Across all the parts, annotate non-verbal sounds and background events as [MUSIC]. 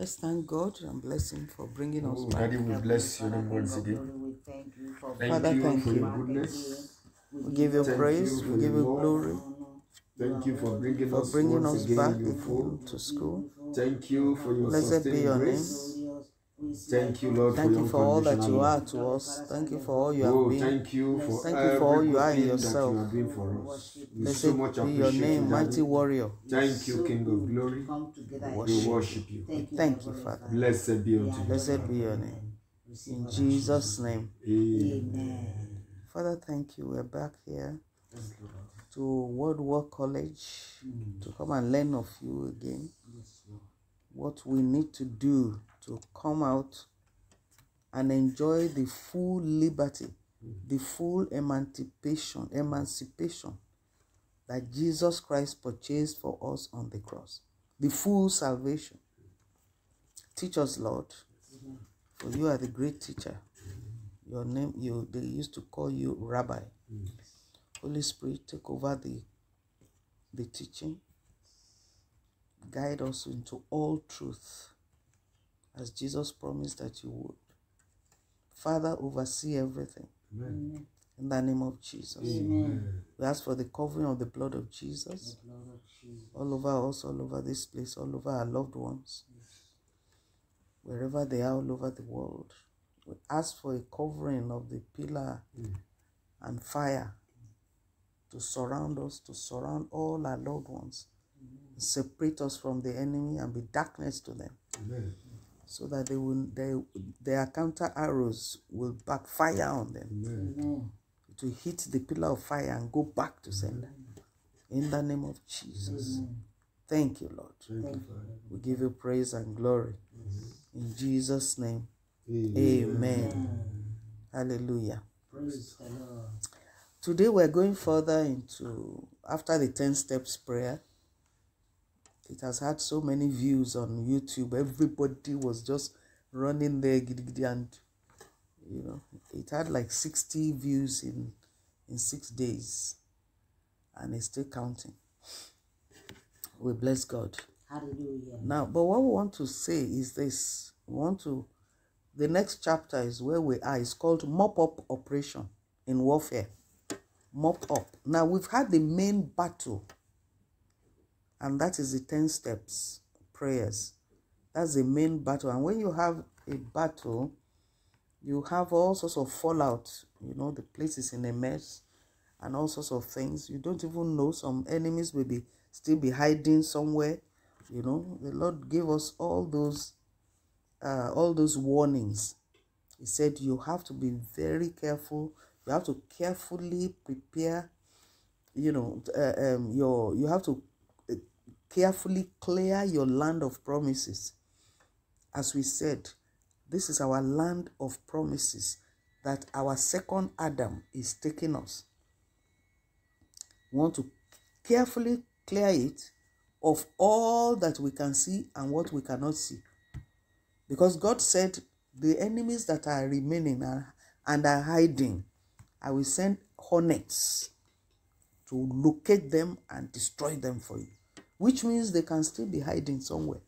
Let's thank God and bless Him for bringing us Oh, back. Daddy, we bless your name once again. We thank you for Father, you thank for you. your goodness. We give you Thank praise, you we give you glory Thank you for bringing for us bringing once us again back in your to school. Thank you for your Blessed be your grace. Thank you, Lord, Thank for you for all that you are to us. Thank you for all you oh, have Oh, been. thank you for Thank you for all you are in yourself. that you are doing for us. We Blessed so much be your name, you, mighty warrior. Thank you, King of Glory. Come together. We worship you. Thank you, Thank you, Father. Blessed be unto you. Blessed be your name. In Jesus' name. Amen. Amen. Father, thank you. We're back here Thank you, Lord. to Word War College mm. to come and learn of you again. Yes, What we need to do to come out and enjoy the full liberty, the full emancipation, emancipation that Jesus Christ purchased for us on the cross. The full salvation. Teach us, Lord, for you are the great teacher. Your name, you they used to call you Rabbi. Holy Spirit, take over the the teaching. Guide us into all truth, as Jesus promised that you would. Father, oversee everything. Amen. In the name of Jesus. Amen. We ask for the covering of the blood of Jesus Lord of Jesus. all over us, all over this place, all over our loved ones, wherever they are, all over the world. We ask for a covering of the pillar mm. and fire to surround us, to surround all our loved ones, separate us from the enemy and be darkness to them, Amen. So that they will, they, their counter arrows will backfire on them Amen. Amen. to hit the pillar of fire and go back to sender. In the name of Jesus. Thank you, Lord. Thank you, We give you praise and glory. In Jesus' name. Amen. Amen. Hallelujah. Praise. Today we're going further into after the 10 steps prayer. It has had so many views on YouTube. Everybody was just running there and you know, it had like 60 views in in 6 days and it's still counting. We bless God. Hallelujah. Now, but what we want to say is this: we want to. The next chapter is where we are. It's called mop up operation in warfare. Mop up. Now we've had the main battle, and that is the ten steps prayers. That's the main battle. And when you have a battle, you have all sorts of fallout. You know, the place is in a mess, and all sorts of things. You don't even know. Some enemies may be still be hiding somewhere. You know, the Lord gave us all those, uh, all those warnings. He said you have to be very careful. You have to carefully prepare. You know, uh, um, your you have to carefully clear your land of promises. As we said, this is our land of promises that our second Adam is taking us. We want to carefully clear it of all that we can see and what we cannot see. Because God said, the enemies that are remaining are, and are hiding, I will send hornets to locate them and destroy them for you. Which means they can still be hiding somewhere.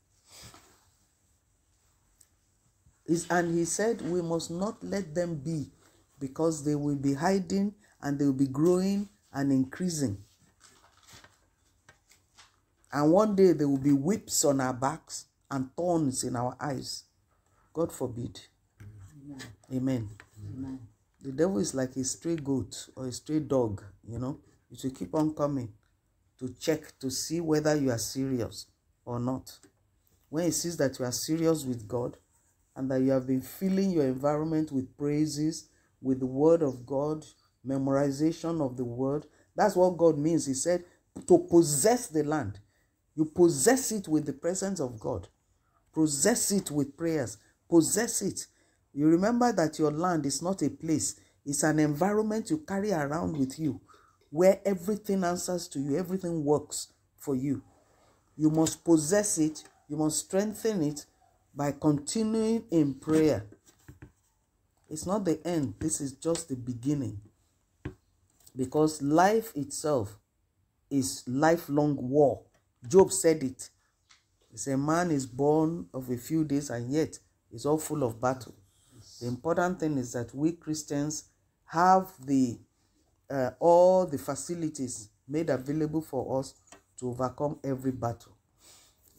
Is and he said we must not let them be because they will be hiding and they will be growing and increasing. And one day there will be whips on our backs and thorns in our eyes. God forbid. Amen. Amen. The devil is like a stray goat or a stray dog, you know. You should keep on coming to check to see whether you are serious or not. When he sees that you are serious with God and that you have been filling your environment with praises, with the word of God, memorization of the word, that's what God means. He said to possess the land. You possess it with the presence of God. Possess it with prayers. Possess it. You remember that your land is not a place, it's an environment you carry around with you where everything answers to you, everything works for you. You must possess it, you must strengthen it by continuing in prayer. It's not the end, this is just the beginning. Because life itself is lifelong war. Job said it. It's a man is born of a few days and yet is all full of battle. The important thing is that we Christians have the uh, all the facilities made available for us to overcome every battle.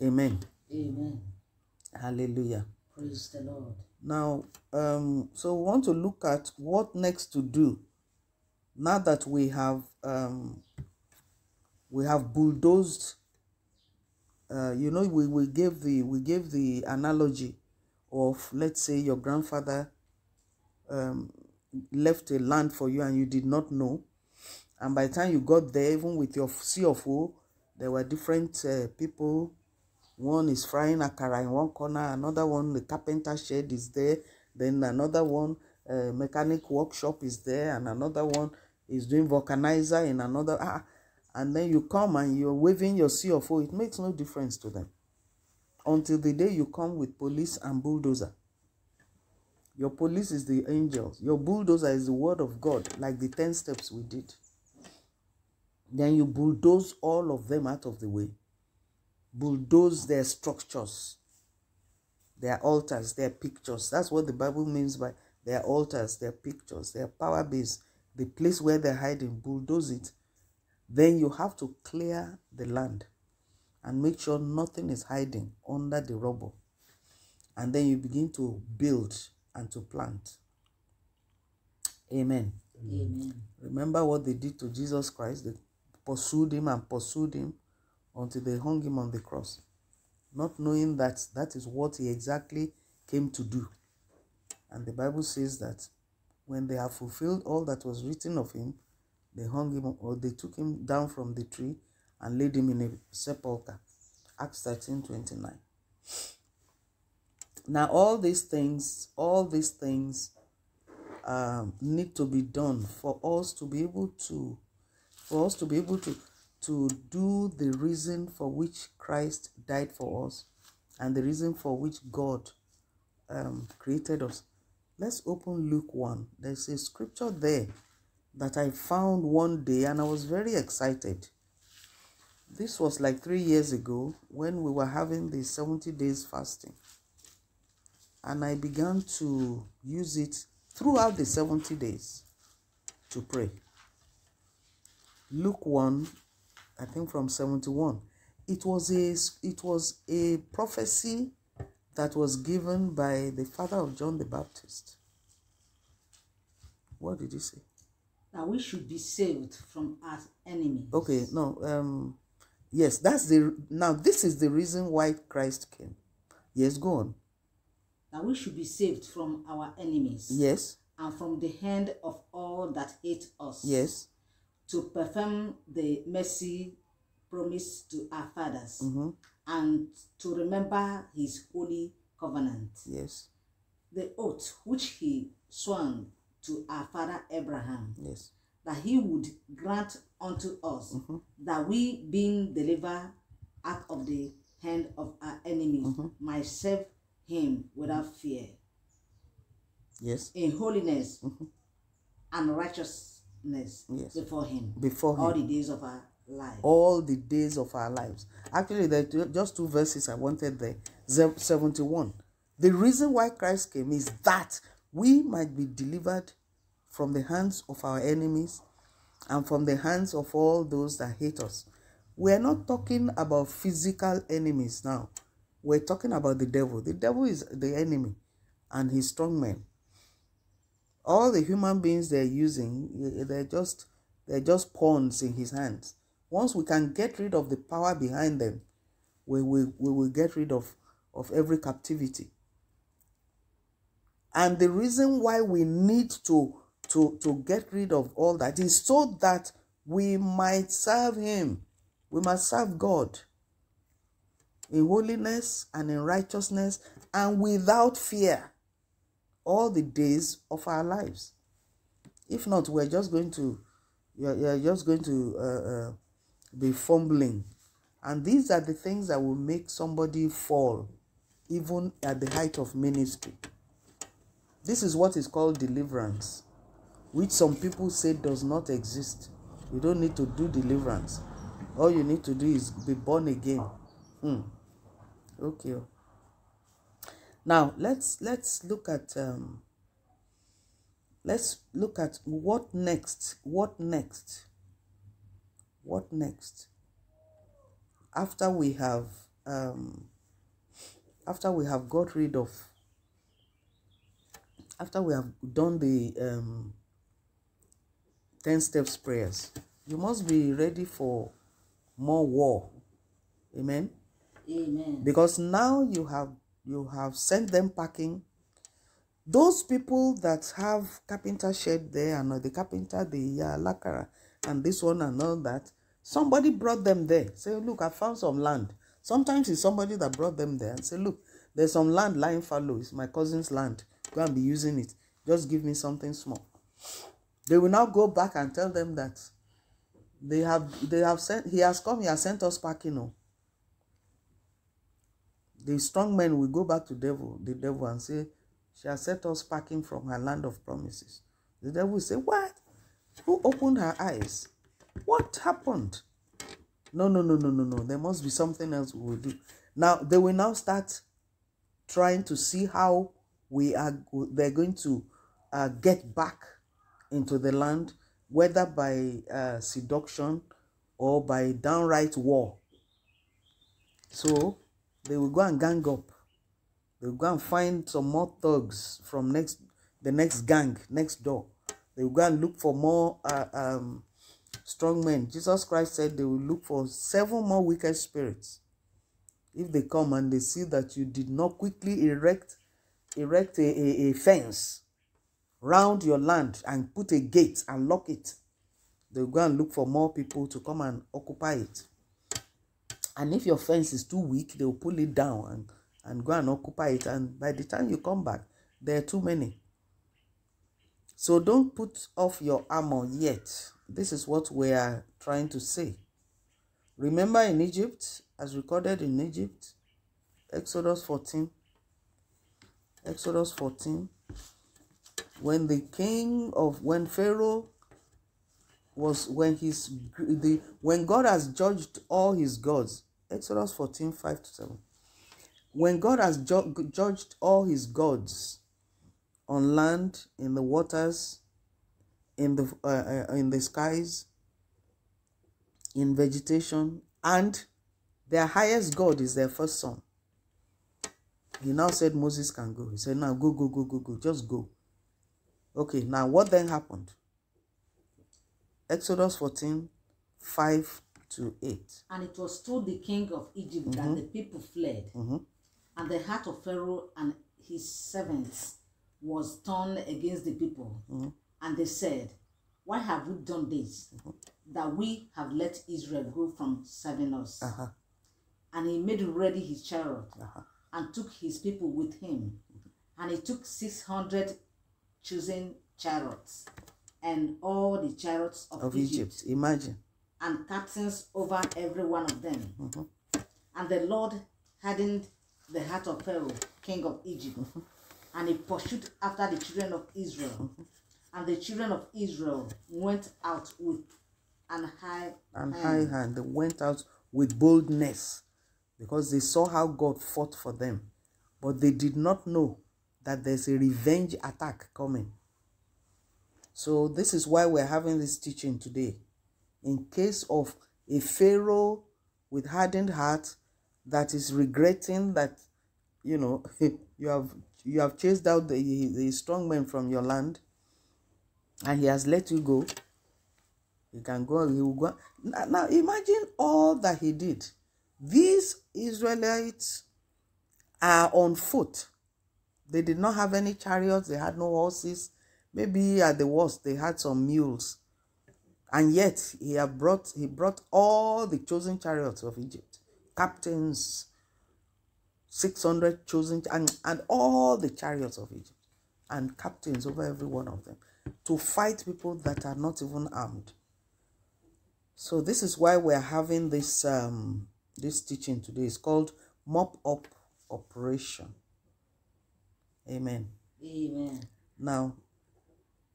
Amen. Amen. Hallelujah. Praise the Lord. Now, um, so we want to look at what next to do now that we have um, we have bulldozed. Uh, you know, we, we gave the we gave the analogy of let's say your grandfather um, left a land for you and you did not know, and by the time you got there, even with your CFO, there were different uh, people. One is frying akara in one corner another one the carpenter shed is there then another one uh, mechanic workshop is there and another one is doing vulcanizer in another ah and then you come and you're waving your CFO it makes no difference to them. Until the day you come with police and bulldozer your police is the angels your bulldozer is the word of god like the 10 steps we did then you bulldoze all of them out of the way bulldoze their structures, their altars, their pictures. That's what the Bible means by their altars, their pictures, their power base, the place where they're hiding, bulldoze it. Then you have to clear the land and make sure nothing is hiding under the rubble. And then you begin to build and to plant. Amen. Amen. Remember what they did to Jesus Christ? They pursued him and pursued him until they hung him on the cross, not knowing that that is what he exactly came to do. And the Bible says that when they have fulfilled all that was written of him, they hung him or they took him down from the tree and laid him in a sepulchre. Acts 13 29. Now, all these things, all these things um, need to be done for us to be able to, for us to be able to to do the reason for which Christ died for us and the reason for which God um, created us. Let's open Luke 1. There's a scripture there that I found one day and I was very excited. This was like three years ago when we were having the 70 days fasting. And I began to use it throughout the 70 days to pray. Luke 1 I think from 71. It was a it was a prophecy that was given by the father of John the Baptist. What did he say? That we should be saved from our enemies. Okay, no, um yes, that's the now this is the reason why Christ came. Yes, go on. That we should be saved from our enemies. Yes, And from the hand of all that hate us. yes, To perform the mercy promised to our fathers. mm-hmm, And to remember his holy covenant. yes, The oath which he swung to our father Abraham. yes, that he would grant unto us Mm-hmm. that we being delivered out of the hand of our enemies Mm-hmm. serve him without fear yes, in holiness and righteousness Mm-hmm. Yes. before him before all him. the days of our life all the days of our lives. Actually, there are just two verses I wanted there. 71. The reason why Christ came is that we might be delivered from the hands of our enemies and from the hands of all those that hate us. We're not talking about physical enemies now. We're talking about the devil. The devil is the enemy and his strong men. All the human beings they're using eh, they're just they're just pawns in his hands. Once we can get rid of the power behind them we will we will get rid of of every captivity. And the reason why we need to to to get rid of all that is so that we might serve him. We must serve god in holiness and in righteousness and without fear all the days of our lives. If not, we're just going to, you're, you're just going to uh, uh, be fumbling. And these are the things that will make somebody fall, even at the height of ministry. This is what is called deliverance, which some people say does not exist. You don't need to do deliverance. All you need to do is be born again. Hmm. Okay. oh. Now let's let's look at um let's look at what next. What next? What next? After we have um after we have got rid of after we have done the um 10 steps prayers you must be ready for more war amen Amen. because now you have you have sent them packing. Those people that have carpenter shed there and the carpenter the uh, and this one and all that somebody brought them there. Say look i found some land. Sometimes it's somebody that brought them there and say look there's some land lying fallow. It's my cousin's land. Go and be using it. Just give me something small. They will now go back and tell them that they have they have sent he has come he has sent us packing oh the strong men will go back to devil the devil and say she has set us packing from her land of promises. The devil will say what? Who opened her eyes? What happened? No no no no no no. There must be something else we will do. Now they will now start trying to see how we are they're going to uh, get back into the land whether by uh, seduction or by downright war. So they will go and gang up. They will go and find some more thugs from next the next gang next door. They will go and look for more uh, um, strong men. Jesus Christ said they will look for seven more wicked spirits. If they come and they see that you did not quickly erect erect a, a, a fence round your land and put a gate and lock it, they will go and look for more people to come and occupy it and if your fence is too weak they will pull it down and and go and occupy it. And by the time you come back there are too many. So don't put off your armor yet. This is what we are trying to say. Remember in egypt as recorded in egypt exodus 14 exodus 14 when the king of when pharaoh was when his the when God has judged all his gods. Exodus 14, 5 to 7. When God has ju- judged all his gods on land, in the waters, in the uh, uh, in the skies, in vegetation, and their highest God is their first son. He now said Moses can go. He said, Now go, go, go, go, go, just go. Okay, now what then happened? Exodus 14, 5 to 8. And it was told the king of Egypt that mm-hmm. the people fled, mm-hmm. and the heart of Pharaoh and his servants was turned against the people. Mm-hmm. And they said, Why have we done this? That we have let Israel go from serving us. Uh-huh. And he made ready his chariot uh-huh. and took his people with him. And he took 600 chosen chariots and all the chariots of, Of Egypt Egypt. Imagine. and captains over every one of them. Mm-hmm. And the Lord hardened the heart of Pharaoh, king of Egypt, mm-hmm. and he pursued after the children of Israel. Mm-hmm. And the children of Israel went out with an high and hand. high hand. They went out with boldness because they saw how God fought for them. But they did not know that there's a revenge attack coming. So, this is why we're having this teaching today. In case of a Pharaoh with hardened heart that is regretting that, you know, [LAUGHS] you have you have chased out the, the strong men from your land and he has let you go he can go, he will go. Now, now imagine all that he did. These Israelites are on foot. They did not have any chariots, they had no horses. Maybe at the worst, they had some mules. And yet he had brought he brought all the chosen chariots of Egypt, captains, 600 chosen and, and all the chariots of Egypt, and captains over every one of them to fight people that are not even armed. So this is why we're having this um this teaching today. It's called mop up operation. Amen. Amen. Now,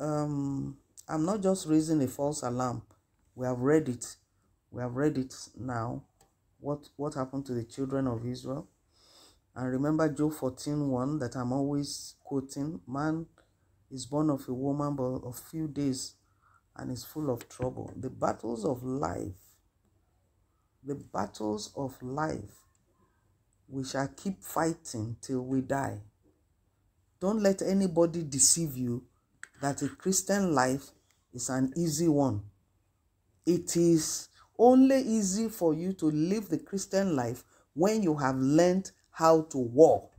um, I'm not just raising a false alarm. We have read it. We have read it now. What what happened to the children of Israel? And remember Job 14 1 that I'm always quoting man is born of a woman, but of few days and is full of trouble. The battles of life, the battles of life, we shall keep fighting till we die. Don't let anybody deceive you that a Christian life is an easy one. It is only easy for you to live the Christian life when you have learned how to war.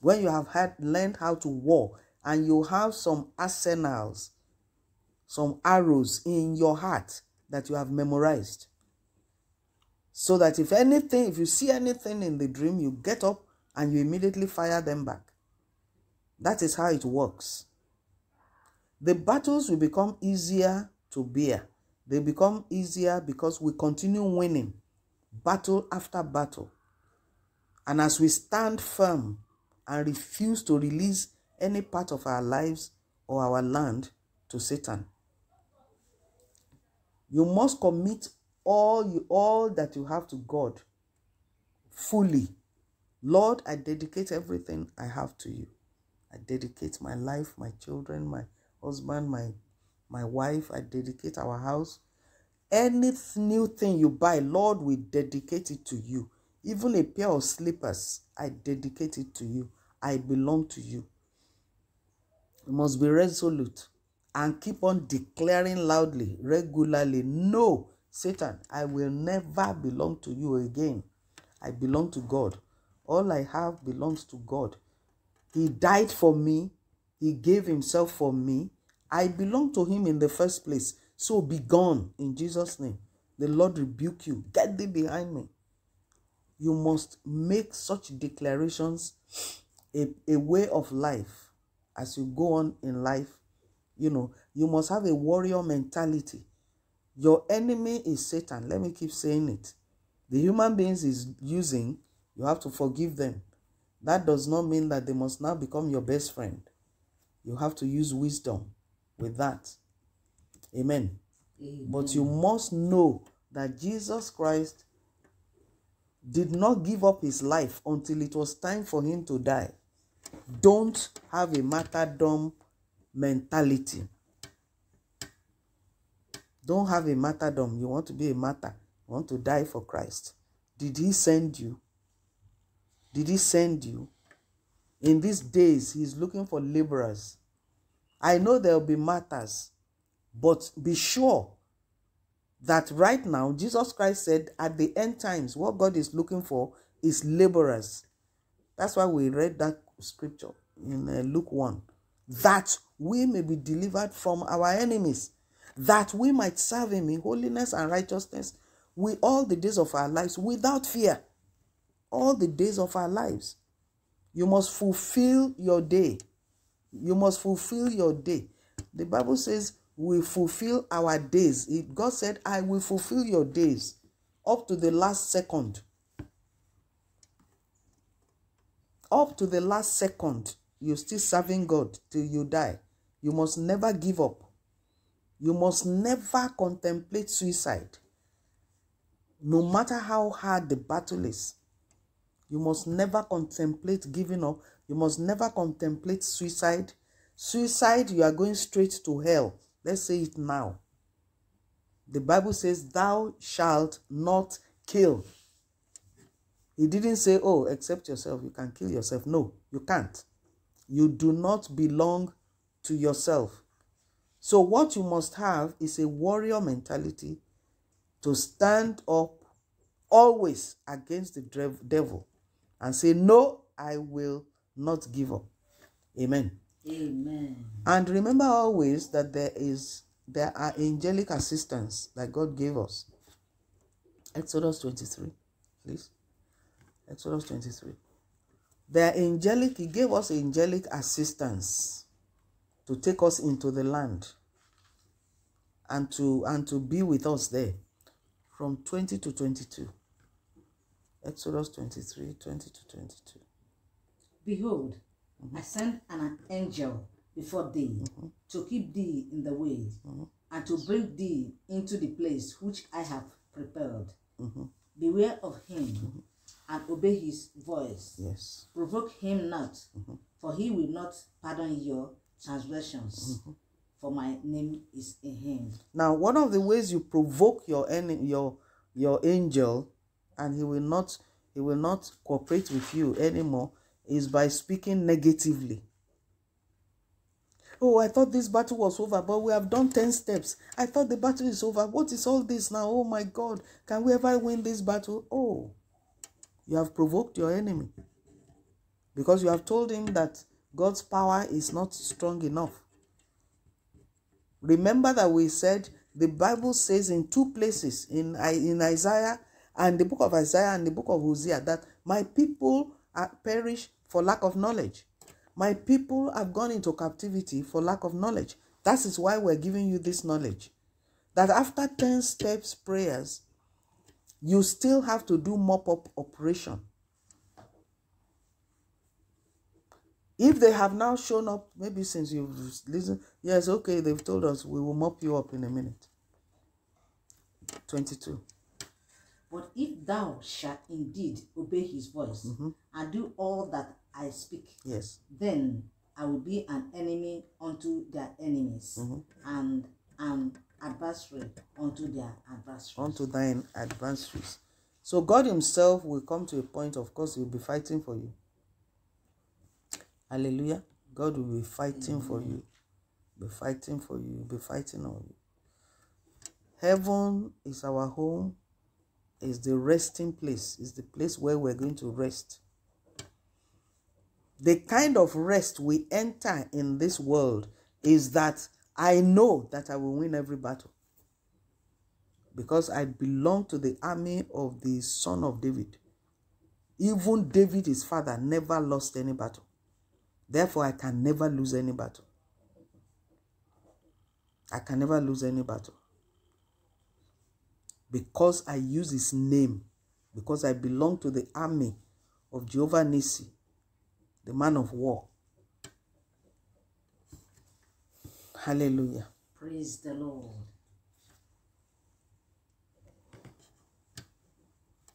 When you have had learned how to war and you have some arsenals, some arrows in your heart that you have memorized. So that if anything, if you see anything in the dream, you get up and you immediately fire them back. That is how it works. The battles will become easier to bear. They become easier because we continue winning battle after battle. And as we stand firm and refuse to release any part of our lives or our land to Satan, you must commit all you all that you have to God fully. Lord, I dedicate everything I have to you. I dedicate my life, my children, my husband, my my wife. I dedicate our house. Any new thing you buy, Lord, we dedicate it to you. Even a pair of slippers, I dedicate it to you. I belong to you. You must be resolute and keep on declaring loudly, regularly, No, Satan, I will never belong to you again. I belong to God. All I have belongs to God. He died for me. He gave himself for me. I belong to him in the first place. So be gone in Jesus' name. The Lord rebuke you. Get thee behind me. You must make such declarations a, a way of life as you go on in life. You know, you must have a warrior mentality. Your enemy is Satan. Let me keep saying it. The human beings is using, you have to forgive them. That does not mean that they must now become your best friend. You have to use wisdom with that. Amen. Amen. But you must know that Jesus Christ did not give up his life until it was time for him to die. Don't have a martyrdom mentality. Don't have a martyrdom. You want to be a martyr. You want to die for Christ. Did he send you? Did he send you? In these days, he's looking for laborers. I know there will be matters, but be sure that right now, Jesus Christ said at the end times, what God is looking for is laborers. That's why we read that scripture in uh, Luke 1 that we may be delivered from our enemies, that we might serve Him in holiness and righteousness with all the days of our lives without fear. All the days of our lives. You must fulfill your day. You must fulfill your day. The Bible says we fulfill our days. God said, I will fulfill your days up to the last second. Up to the last second, you're still serving God till you die. You must never give up. You must never contemplate suicide. No matter how hard the battle is, you must never contemplate giving up. You must never contemplate suicide. Suicide, you are going straight to hell. Let's say it now. The Bible says, Thou shalt not kill. He didn't say, Oh, accept yourself, you can kill yourself. No, you can't. You do not belong to yourself. So, what you must have is a warrior mentality to stand up always against the devil and say, No, I will not give up. Amen. Amen. And remember always that there is there are angelic assistance that God gave us. Exodus 23, please. Exodus 23. There are angelic, he gave us angelic assistance to take us into the land and to and to be with us there from 20 to 22. Exodus 23, 20 to 22. Behold, mm-hmm. I send an angel before thee mm-hmm. to keep thee in the way mm-hmm. and to bring thee into the place which I have prepared. Beware of him and obey his voice. Yes. Provoke him not, for he will not pardon your transgressions. For my name is in him. Now, one of the ways you provoke your enemy, your your angel, and he will not he will not cooperate with you anymore, is by speaking negatively. Oh, I thought this battle was over, but we have done 10 steps. I thought the battle is over. What is all this now? Oh my God, can we ever win this battle? Oh, you have provoked your enemy because you have told him that God's power is not strong enough. Remember that we said the Bible says in two places in, in Isaiah and the book of Isaiah and the book of Hosea that my people are perish for lack of knowledge. My people have gone into captivity for lack of knowledge. That is why we're giving you this knowledge. That after 10 steps prayers, you still have to do mop up operation. If they have now shown up, maybe since you've listened, yes, okay, they've told us we will mop you up in a minute. 22. But if thou shalt indeed obey his voice and do all that I speak, Yes. then I will be an enemy unto their enemies and an adversary unto their adversaries. Unto thine adversaries. So God Himself will come to a point, of course, He will be fighting for you. Hallelujah. God will be fighting for you. Be fighting for you. Be fighting on you. Heaven is our home, is the resting place, is the place where we're going to rest. The kind of rest we enter in this world is that I know that I will win every battle because I belong to the army of the son of David. Even David, his father, never lost any battle. Therefore, I can never lose any battle. I can never lose any battle. Because I use his name, because I belong to the army of Jehovah Nissi, the man of war. Hallelujah. Praise the Lord.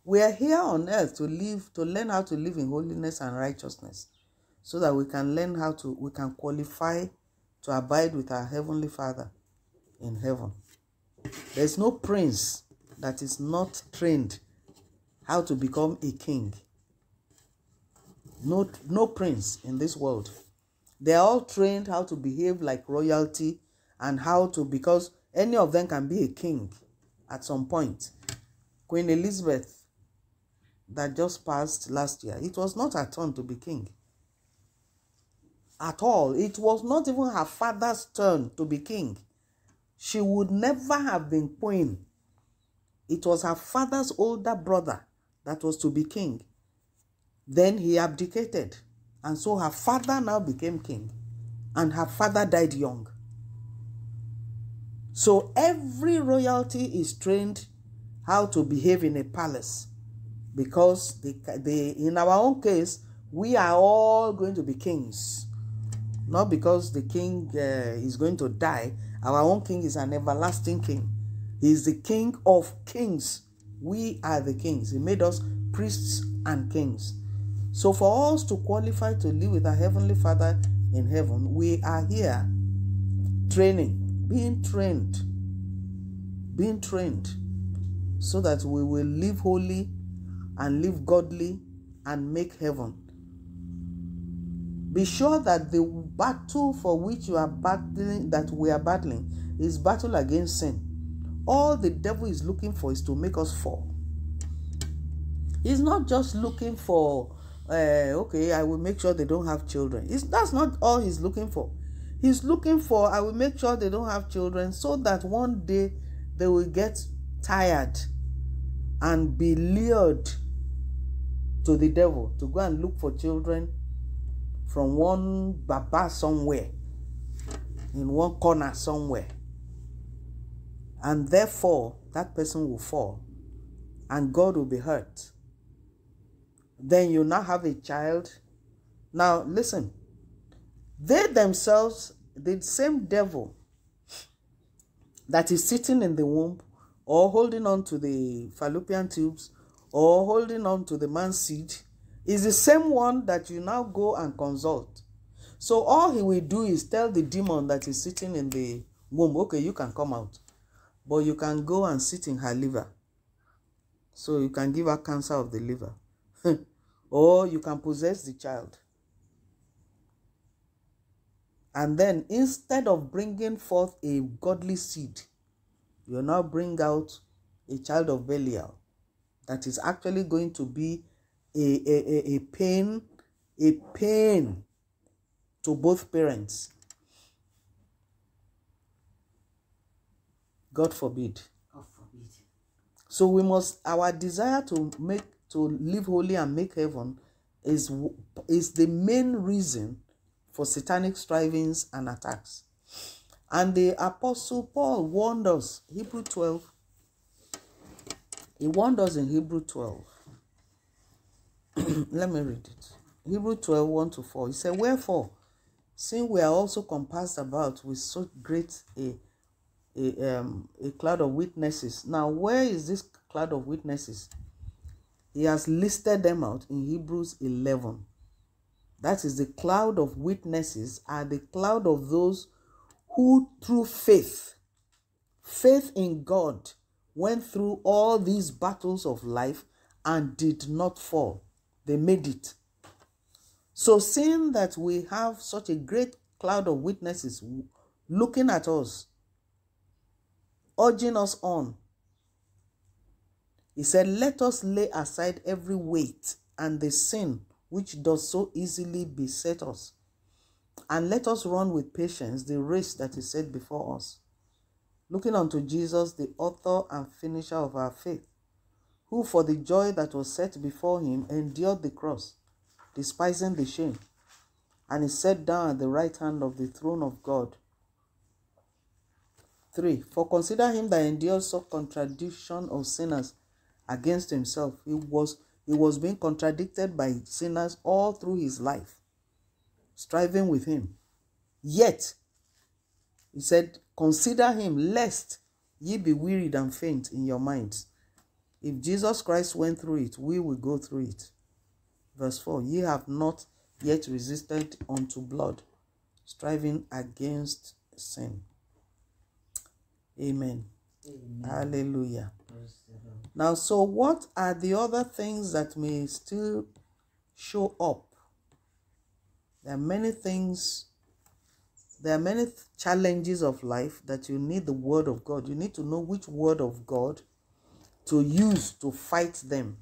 We are here on earth to live, to learn how to live in holiness and righteousness, so that we can learn how to, we can qualify to abide with our Heavenly Father in heaven. There's no prince that is not trained how to become a king. No, no prince in this world. They are all trained how to behave like royalty and how to, because any of them can be a king at some point. Queen Elizabeth, that just passed last year, it was not her turn to be king. At all. It was not even her father's turn to be king. She would never have been queen. It was her father's older brother that was to be king. Then he abdicated. And so her father now became king. And her father died young. So every royalty is trained how to behave in a palace. Because they, they, in our own case, we are all going to be kings. Not because the king uh, is going to die. Our own king is an everlasting king. He is the king of kings. We are the kings. He made us priests and kings. So for us to qualify to live with our Heavenly Father in heaven, we are here training, being trained, being trained so that we will live holy and live godly and make heaven. Be sure that the battle for which you are battling, that we are battling, is battle against sin. All the devil is looking for is to make us fall. He's not just looking for, uh, okay, I will make sure they don't have children. It's, that's not all he's looking for. He's looking for, I will make sure they don't have children so that one day they will get tired and be lured to the devil to go and look for children from one baba somewhere in one corner somewhere and therefore that person will fall. And god will be hurt. Then you now have a child. Now listen. They themselves the same devil that is sitting in the womb or holding on to the fallopian tubes or holding on to the man's seed is the same one that you now go and consult. So all he will do is tell the demon that is sitting in the womb, okay, you can come out, but you can go and sit in her liver. So you can give her cancer of the liver. [LAUGHS] or you can possess the child. And then instead of bringing forth a godly seed, you now bring out a child of Belial that is actually going to be a, a, a, a pain, a pain to both parents. God forbid. God forbid. So we must our desire to make to live holy and make heaven is is the main reason for satanic strivings and attacks. And the apostle Paul warned us, Hebrew 12. He warned us in Hebrew 12. [CLEARS THROAT] Let me read it. Hebrew 12, 1 to 4. He said, Wherefore, seeing we are also compassed about with so great a a, um, a cloud of witnesses. Now, where is this cloud of witnesses? He has listed them out in Hebrews 11. That is the cloud of witnesses are the cloud of those who through faith, faith in God, went through all these battles of life and did not fall. They made it. So, seeing that we have such a great cloud of witnesses looking at us, urging us on, he said, Let us lay aside every weight and the sin which does so easily beset us, and let us run with patience the race that is set before us, looking unto Jesus, the author and finisher of our faith, who for the joy that was set before him endured the cross, despising the shame, and is set down at the right hand of the throne of God. 3. For consider him that endured such contradiction of sinners against himself. He was, he was being contradicted by sinners all through his life, striving with him. Yet, he said, Consider him, lest ye be wearied and faint in your minds. If Jesus Christ went through it, we will go through it. Verse 4 Ye have not yet resisted unto blood, striving against sin. Amen. Amen. Hallelujah. Praise the Lord. Now, so what are the other things that may still show up? There are many things, there are many challenges of life that you need the Word of God. You need to know which Word of God to use to fight them.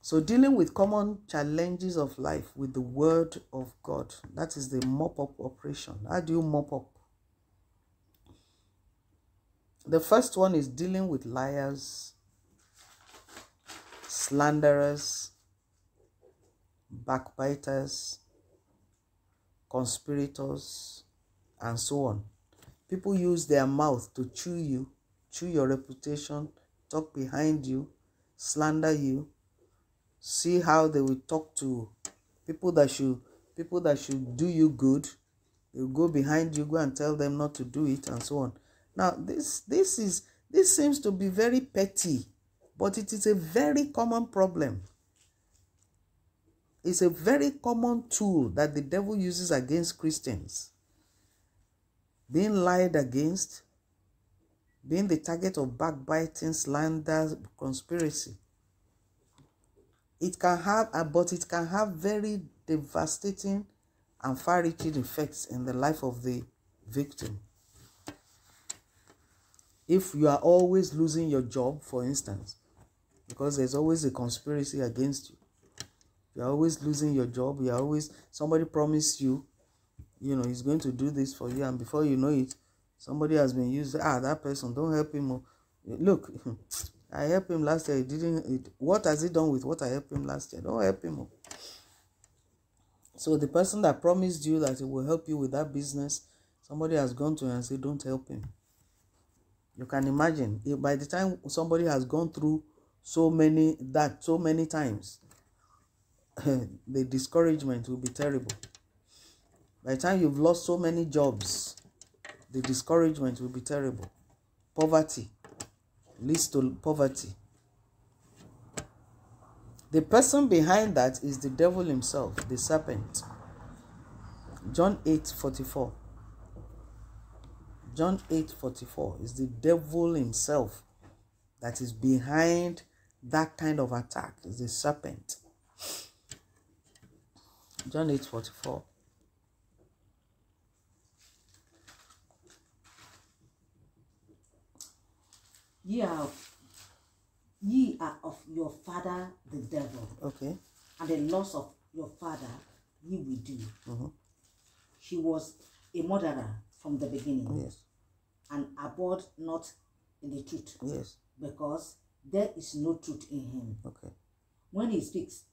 So, dealing with common challenges of life with the Word of God, that is the mop up operation. How do you mop up? The first one is dealing with liars, slanderers, backbiters, conspirators, and so on. People use their mouth to chew you, chew your reputation, talk behind you, slander you. See how they will talk to people that should people that should do you good. They'll go behind you, go and tell them not to do it, and so on. Now, this this is this seems to be very petty, but it is a very common problem. It's a very common tool that the devil uses against Christians. Being lied against, being the target of backbiting, slander, conspiracy. It can have, uh, but it can have very devastating and far-reaching effects in the life of the victim if you are always losing your job, for instance, because there's always a conspiracy against you, you're always losing your job, you're always somebody promised you, you know, he's going to do this for you, and before you know it, somebody has been used. Ah, that person, don't help him. oh. Look, [LAUGHS] I helped him last year. He didn't. It, what has he done with what I helped him last year? Don't help him. oh. So the person that promised you that he will help you with that business, somebody has gone to him and said, "Don't help him." You can imagine if by the time somebody has gone through so many that so many times [LAUGHS] the discouragement will be terrible by the time you've lost so many jobs the discouragement will be terrible poverty leads to poverty. The person behind that is the devil himself, the serpent. John 8 44. John 8 44 is the devil himself that is behind that kind of attack, is the serpent. John 8 44. Ye are of, ye are of your father the devil, Okay. and the loss of your father ye will do. Mm-hmm. She was a murderer from the beginning, Yes. And abode not in the truth, Yes. because there is no truth in him. Okay. When he speaks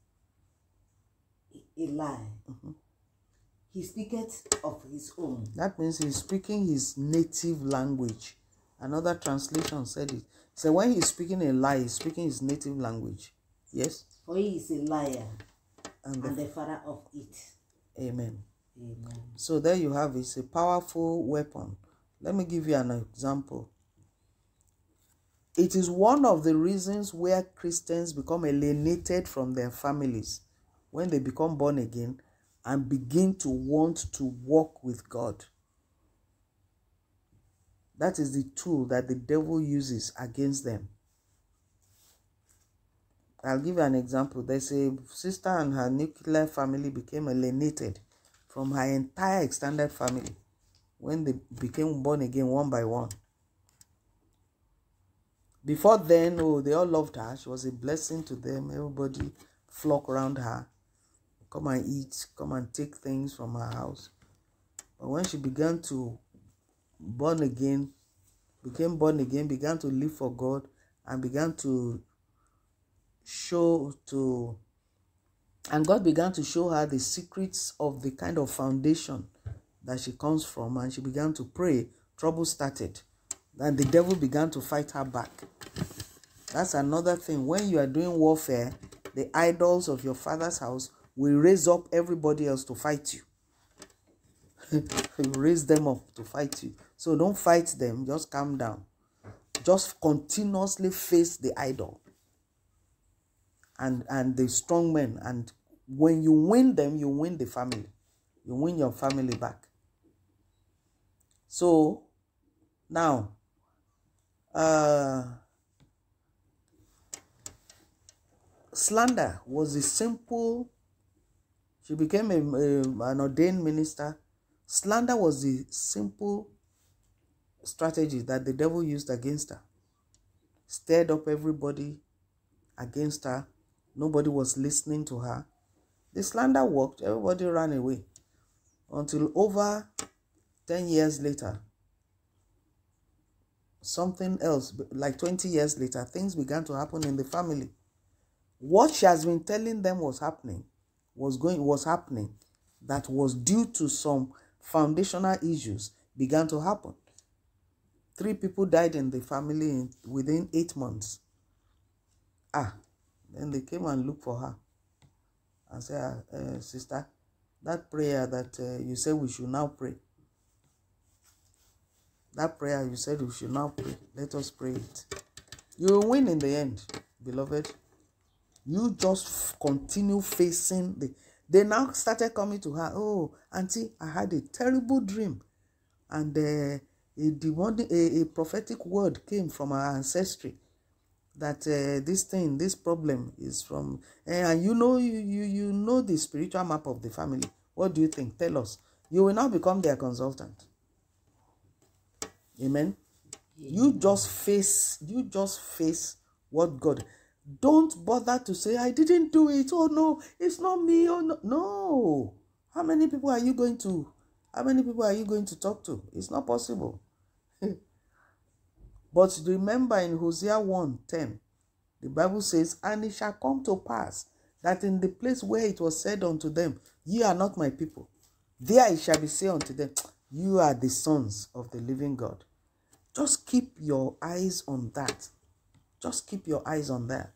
a- a lie, Mm-hmm. he speaketh of his own, That means he's speaking his native language. Another translation said it. So when he's speaking a lie, he's speaking his native language. Yes? for he is a liar And the, and the father of it. amen. Amen. So there you have it. It's a powerful weapon. Let me give you an example. It is one of the reasons where Christians become alienated from their families when they become born again and begin to want to walk with God. That is the tool that the devil uses against them. I'll give you an example. There's a sister and her nuclear family became alienated from her entire extended family when they became born again one by one. Before then, oh, they all loved her. She was a blessing to them. Everybody flock around her, come and eat, come and take things from her house. But when she began to born again, became born again, began to live for God, and began to show to and God began to show her the secrets of the kind of foundation that she comes from, and she began to pray. Trouble started, and the devil began to fight her back. That's another thing. When you are doing warfare, the idols of your father's house will raise up everybody else to fight you. [LAUGHS] Raise them up to fight you. So don't fight them, just calm down. Just continuously face the idol and and the strong men and when you win them you win the family you win your family back so now uh slander was a simple she became a, a- an ordained minister slander was the simple strategy that the devil used against her stirred up everybody against her. Nobody was listening to her. The slander worked, everybody ran away. Until over 10 years later, something else, like 20 years later, things began to happen in the family. What she has been telling them was happening, was going, was happening, that was due to some foundational issues began to happen. Three people died in the family in, within eight months. Ah, then they came and looked for her and said, "Ah, uh, Sister, that prayer that uh, you said we should now pray, that prayer you said we should now pray, let us pray it. You will win in the end, beloved. You just continue facing the. They now started coming to her. Oh, Auntie, I had a terrible dream and uh, a, demonic, a, a prophetic word came from our ancestry that uh, this thing this problem is from eh, and you know you, you you know the spiritual map of the family what do you think tell us you will now become their consultant amen. You just face you just face what god. Don't bother to say i didn't do it. Oh no it's not me. Oh no. No. How many people are you going to how many people are you going to talk to? It's not possible. [LAUGHS] But remember in hosea 1 10 the bible says and it shall come to pass that in the place where it was said unto them ye are not my people. There it shall be said unto them you are the sons of the living god just keep your eyes on that just keep your eyes on that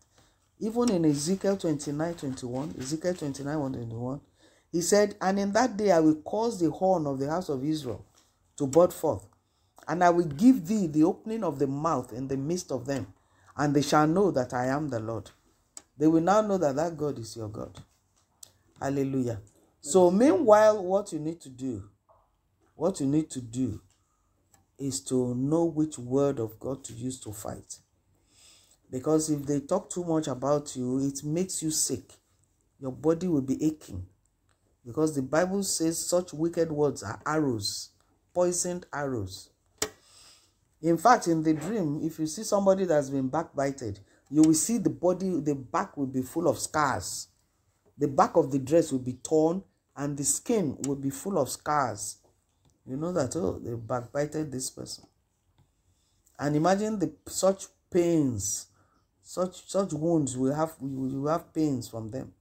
even in ezekiel 29 21 ezekiel 29 1 21 he said and in that day i will cause the horn of the house of israel to bud forth and i will give thee the opening of the mouth in the midst of them and they shall know that I am the Lord. They will now know that that God is your God. Hallelujah. So, meanwhile, what you need to do, what you need to do is to know which word of God to use to fight. Because if they talk too much about you, it makes you sick. Your body will be aching. Because the Bible says such wicked words are arrows, poisoned arrows. In fact, in the dream, if you see somebody that's been backbited, you will see the body, the back will be full of scars. The back of the dress will be torn and the skin will be full of scars. You know that, oh, they backbited this person. And imagine the such pains, such such wounds will have you have pains from them.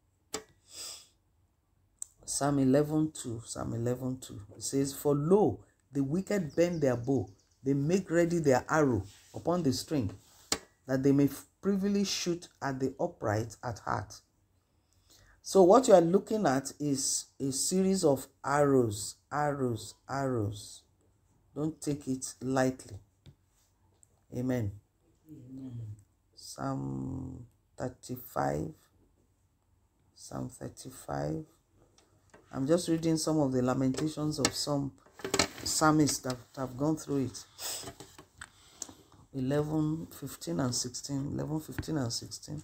Psalm 11 2. Psalm 11 2. It says, For lo, the wicked bend their bow, they make ready their arrow upon the string, that they may privily shoot at the upright at heart. So, what you are looking at is a series of arrows, arrows, arrows. Don't take it lightly. Amen. Amen. Psalm 35. Psalm 35. I'm just reading some of the lamentations of some psalmists that have gone through it. 11, 15, and 16. 11, 15, and 16.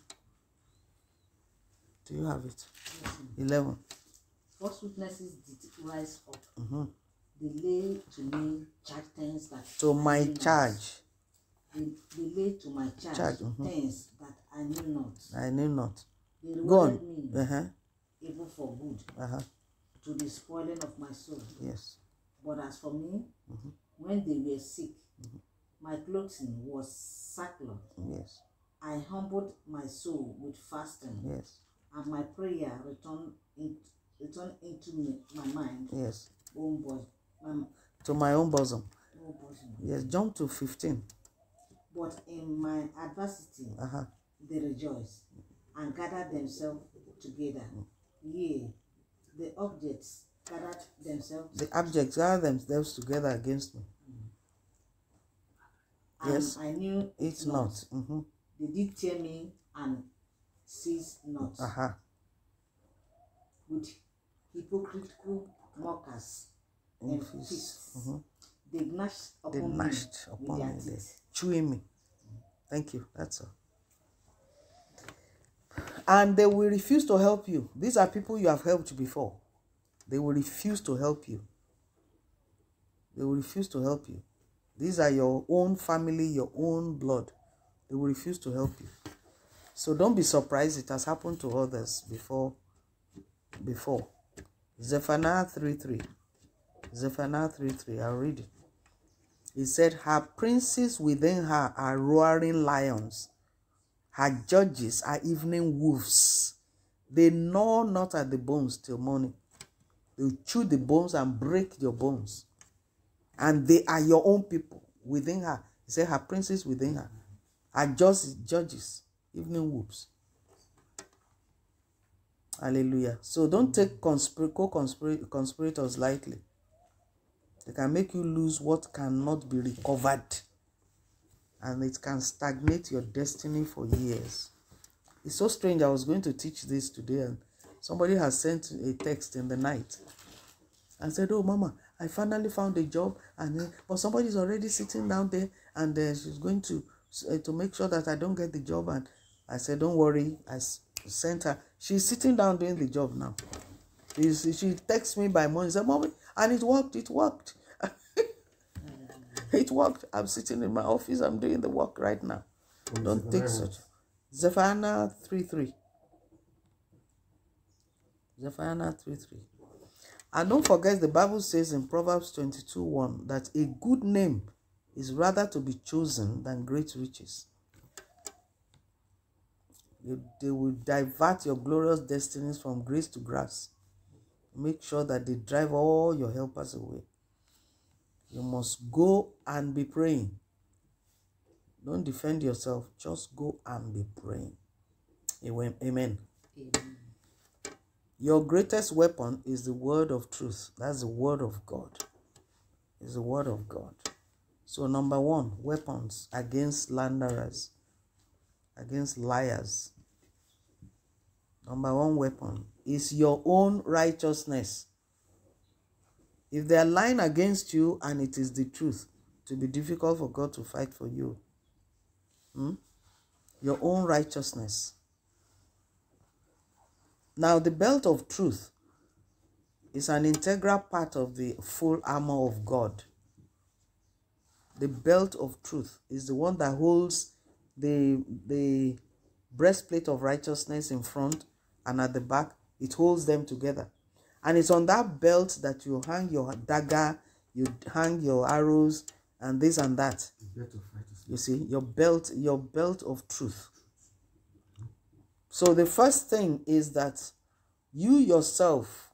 Do you have it? 11. False witnesses did rise up. Mhm. They lay to me charge things that To I my not. charge, They, they lay to my charge, Charge, mhm. things that I knew not. I knew not. They rewarded me Uh-huh. even for good Uh-huh. to the spoiling of my soul. Yes. But as for me, Mm-hmm. when they were sick, my clothing was sackcloth. Yes. I humbled my soul with fasting, Yes. and my prayer returned in, returned into me, my mind. Yes. Own boy, my To my own bosom. own bosom. Yes. Jump to 15. But in my adversity, Uh-huh. they rejoice and gather themselves together. Yea, the objects gathered themselves, The objects gather themselves together against me. and Yes. I knew It's not. Mm-hmm. They did tear me and cease not. Uh-huh. with hypocritical mockers and feast. fists. Mm-hmm. They gnashed upon They me gnashed with upon me. Teeth. chewing me. Thank you. That's all. And they will refuse to help you. These are people you have helped before. They will refuse to help you. They will refuse to help you. These are your own family, your own blood. They will refuse to help you. So don't be surprised. It has happened to others before. Before. Zephaniah 3 3. Zephaniah 3 3. I'll read it. He said, Her princes within her are roaring lions, her judges are evening wolves. They gnaw not at the bones till morning. They chew the bones and break your bones. And they are your own people within her. He said, Her princes within her are just judges, evening wolves. Hallelujah. So don't take conspir- co-conspir- conspirators lightly. They can make you lose what cannot be recovered. And it can stagnate your destiny for years. It's so strange. I was going to teach this today, and somebody has sent a text in the night and said, Oh, Mama, I finally found a job. and uh, But somebody's already sitting down there, and uh, she's going to uh, to make sure that I don't get the job. And I said, Don't worry. I sent her. She's sitting down doing the job now. She, she texts me by morning, said, Mommy, and it worked, it worked. [LAUGHS] it worked. I'm sitting in my office, I'm doing the work right now. Oh, don't take such. Zephaniah 3 3. Zephaniah 3 3. And don't forget, the Bible says in Proverbs 22 1 that a good name is rather to be chosen than great riches. They, they will divert your glorious destinies from grace to grass. Make sure that they drive all your helpers away. You must go and be praying. Don't defend yourself. Just go and be praying. Amen. Amen. Your greatest weapon is the word of truth. That's the word of God. It's the word of God. So number one, weapons against slanderers. against liars. Number one weapon is your own righteousness. If they are lying against you and it is the truth, it will be difficult for God to fight for you. Hmm? Your own righteousness. Now, the belt of truth is an integral part of the full armor of God. The belt of truth is the one that holds the, the breastplate of righteousness in front and at the back, it holds them together. And it's on that belt that you hang your dagger, you hang your arrows, and this and that. You see, your belt, your belt of truth. So the first thing is that you yourself,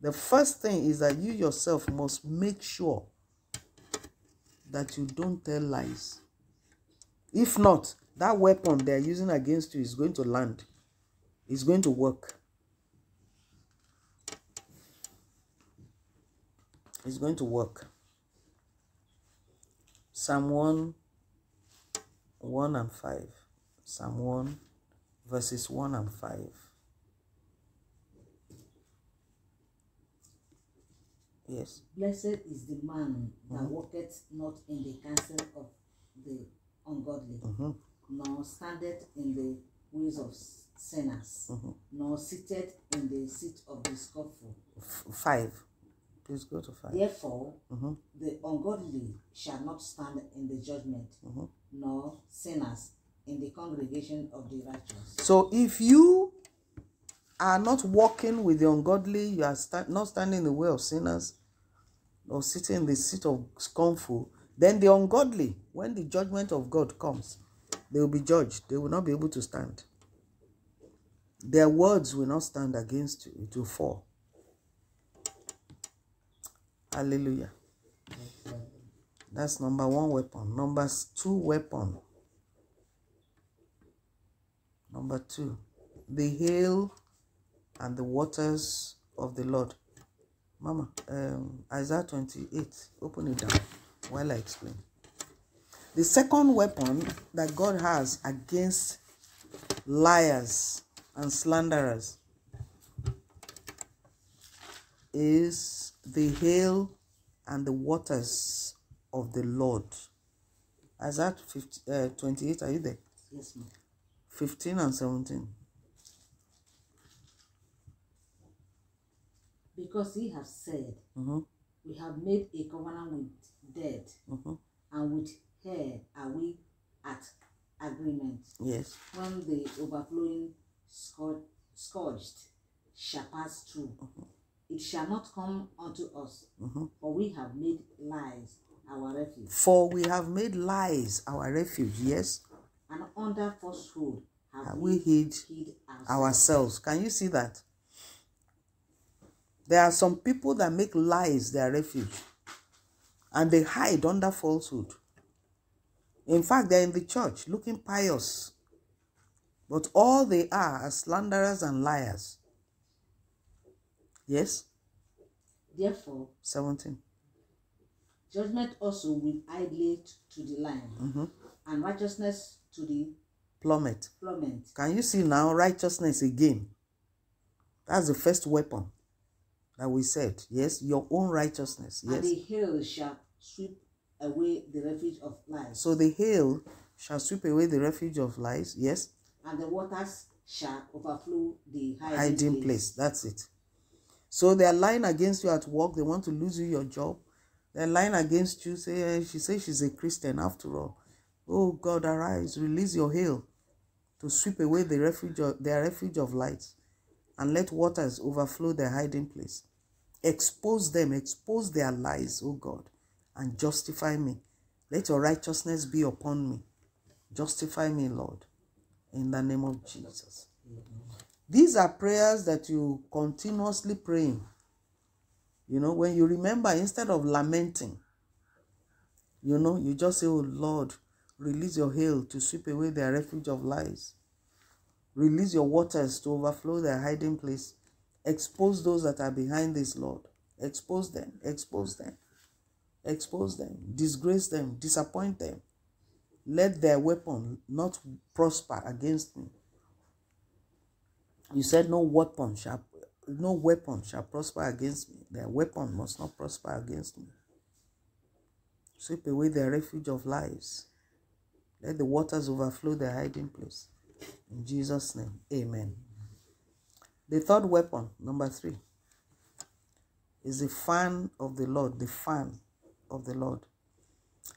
the first thing is that you yourself must make sure that you don't tell lies. If not, that weapon they're using against you is going to land. It's going to work. It's going to work. Psalm 1, 1 and 5. Psalm 1, verses 1 and 5. Yes. Blessed is the man that mm-hmm. walketh not in the counsel of the ungodly, mm-hmm. nor standeth in the ways of sinners, mm-hmm. nor seated in the seat of the scornful. 5. Please go to 5. Therefore, mm-hmm. the ungodly shall not stand in the judgment, mm-hmm. nor sinners in the congregation of the righteous. So if you are not walking with the ungodly, you are sta- not standing in the way of sinners, or sitting in the seat of scornful, then the ungodly, when the judgment of God comes, they will be judged. They will not be able to stand. Their words will not stand against you, it will fall. Hallelujah. That's number one weapon. Number two weapon. Number two, the hail and the waters of the Lord. Mama, um, Isaiah 28, open it down while I explain. The second weapon that God has against liars and slanderers is the hail and the waters of the Lord. Isaiah 50, uh, 28, are you there? Yes, ma'am. 15 and 17. Because he has said, Mhm. We have made a covenant with dead, Mhm. and with her are we at agreement. Yes. When the overflowing scourged shall pass through, it shall not come unto us, mm-hmm. for we have made lies our refuge, For we have made lies our refuge, yes, and under falsehood have Have we we hid hid ourselves. ourselves. Can you see that? There are some people that make lies their refuge and they hide under falsehood. In fact, they're in the church looking pious, but all they are are slanderers and liars. Yes? Therefore, 17. judgment also will idly to the land, mm-hmm. and righteousness to the Plummet. plummet. Can you see now righteousness again? That's the first weapon that we said. Yes, your own righteousness. And Yes. the hail shall sweep away the refuge of lies, So the hail shall sweep away the refuge of lies. Yes. And the waters shall overflow the hiding, Hiding place. place. That's it. So they are lying against you at work. They want to lose you your job. They're lying against you. Say eh, she says she's a Christian after all. Oh God, arise, release your hail to sweep away the refuge of their refuge of light, and let waters overflow their hiding place. Expose them, expose their lies, oh God, and justify me. Let your righteousness be upon me. Justify me, Lord, in the name of Jesus. These are prayers that you continuously praying. You know, when you remember, instead of lamenting, you know, you just say, Oh Lord, release your hail to sweep away their refuge of lies. Release your waters to overflow their hiding place. Expose those that are behind this, Lord. Expose them, expose them, expose them, disgrace them, disappoint them. Let their weapon not prosper against me. You said no weapon shall no weapon shall prosper against me. Their weapon must not prosper against me. Sweep away their refuge of lives. Let the waters overflow their hiding place. In Jesus' name, amen. The third weapon, number three, is the fan of the Lord, the fan of the Lord.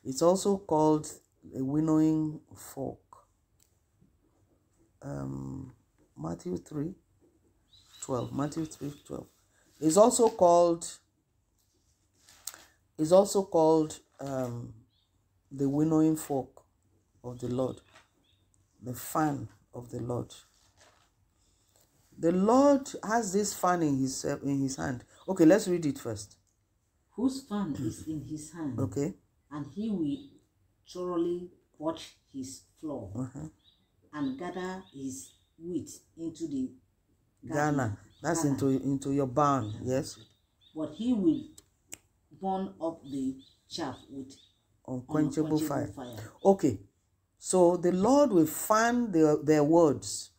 It's also called a winnowing fork. Um, Matthew 3 12. Matthew 3 12. It's also called is also called um, the winnowing fork of the Lord, the fan of the Lord. The Lord has this fan in his in his hand. Okay, let's read it first. Whose fan is in his hand, Okay. and he will thoroughly watch his floor Uh-huh. and gather his wheat into the garner. That's garner. into into your barn. Yes. but he will burn up the chaff with Unquenchable fire. fire. Okay. So the Lord will fan their, their words.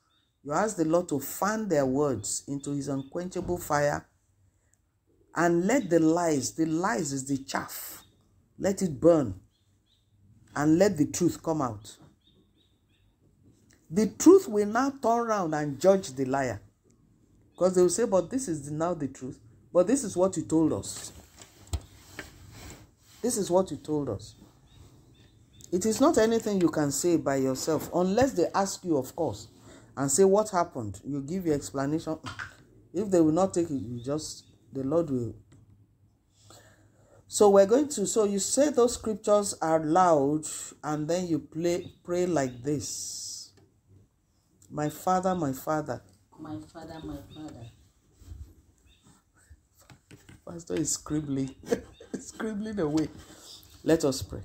You ask the Lord to fan their words into his unquenchable fire and let the lies, the lies is the chaff, let it burn and let the truth come out. The truth will now turn around and judge the liar. Because they will say, but this is now the truth. But this is what you told us. This is what you told us. It is not anything you can say by yourself unless they ask you, of course, and say what happened. You give your explanation. [CLEARS THROAT] If they will not take it, you just, the Lord will. So we're going to, so you say those scriptures are loud and then you play, pray like this My Father, my Father. My father, my father. Pastor is scribbling, [LAUGHS] scribbling away. Let us pray.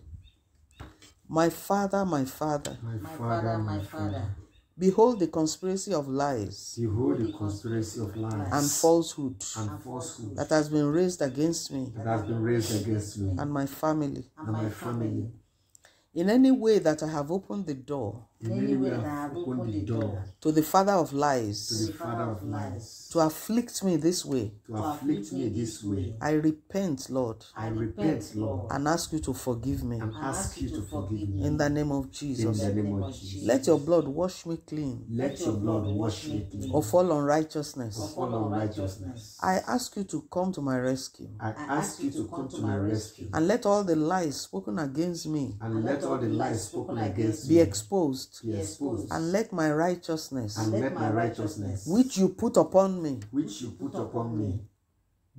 My Father, my Father, My My father, my father. Behold the conspiracy of lies Behold the conspiracy of lies and falsehood and falsehood that has been raised against me that has been raised against me and my family. And and my family. In any way that I have opened the door In any way I have opened the door. to the father of to lies the father of lies. to afflict me this way, to afflict me this way. I repent, Lord, I repent, Lord, and ask you to forgive me. And ask you to forgive me. in the name of Jesus. in the name of Jesus. Let your blood wash me clean. Let your blood wash me clean. Of all unrighteousness. of all unrighteousness. I ask you to come to my rescue. I ask you to come to my rescue. and let all the lies spoken against me and let all the lies spoken against me be me exposed be exposed. And let my righteousness and let my righteousness which you put upon me which you put upon me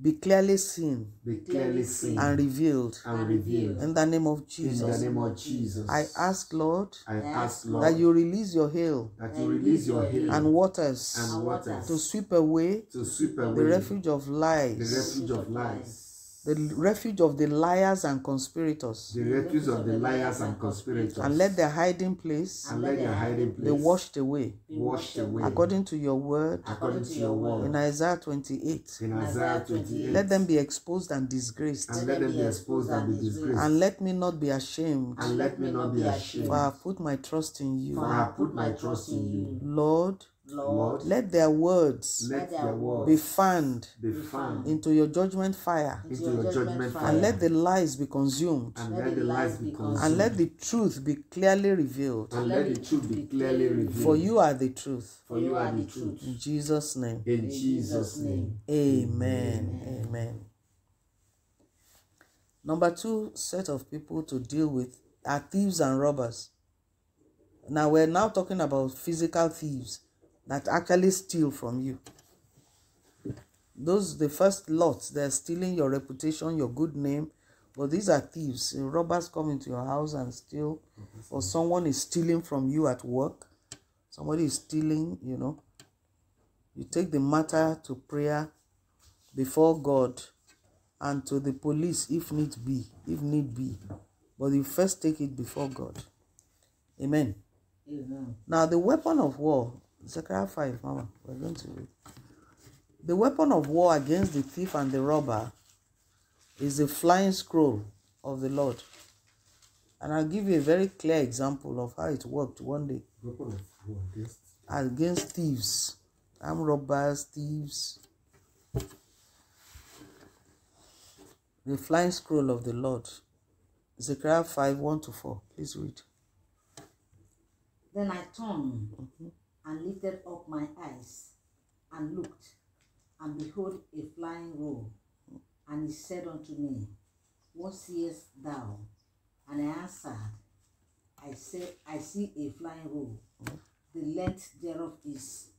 be clearly seen be clearly seen and revealed. and revealed. In the name of Jesus, in the name of Jesus. I ask, Lord, I ask, Lord, that you release your hail that you release your hail and waters and waters to sweep away to sweep away the refuge of lies, the refuge of lies, the refuge of the liars and conspirators, the refuge of the liars and conspirators, and let their hiding place and let their hiding place be washed away washed away according to your word according to your word in Isaiah 28. in Isaiah 28. Let them be exposed and disgraced, and let them be exposed and be disgraced, and let me not be ashamed, and let me not be ashamed. for I have put my trust in you. For I have put my trust in you. Lord, Lord, let their words let their be fanned be found into your judgment fire, into your judgment fire, and let the lies be consumed, and let the lies be consumed, and let the truth be clearly revealed. and let the truth be clearly revealed. For you are the truth. For you are the truth. In Jesus' name. In Jesus' name. Amen. Amen. Number two set of people to deal with are thieves and robbers. Now we're now talking about physical thieves that actually steal from you. Those the first lots, they're stealing your reputation, your good name. But these are thieves. Robbers come into your house and steal, or someone is stealing from you at work. Somebody is stealing, you know. You take the matter to prayer before God and to the police if need be, if need be. But you first take it before God. Amen. Amen. Now the weapon of war, Zechariah 5, Mama, we're going to read. The weapon of war against the thief and the robber is the flying scroll of the Lord. And I'll give you a very clear example of how it worked one day Weapon of war against against thieves, armed robbers, thieves. The flying scroll of the Lord. Zechariah 5 1 to 4. Please read. Then I turned mm-hmm. And lifted up my eyes and looked, and behold, a flying roll. And he said unto me, What seest thou? And I answered, I say, I see a flying roll. The length thereof is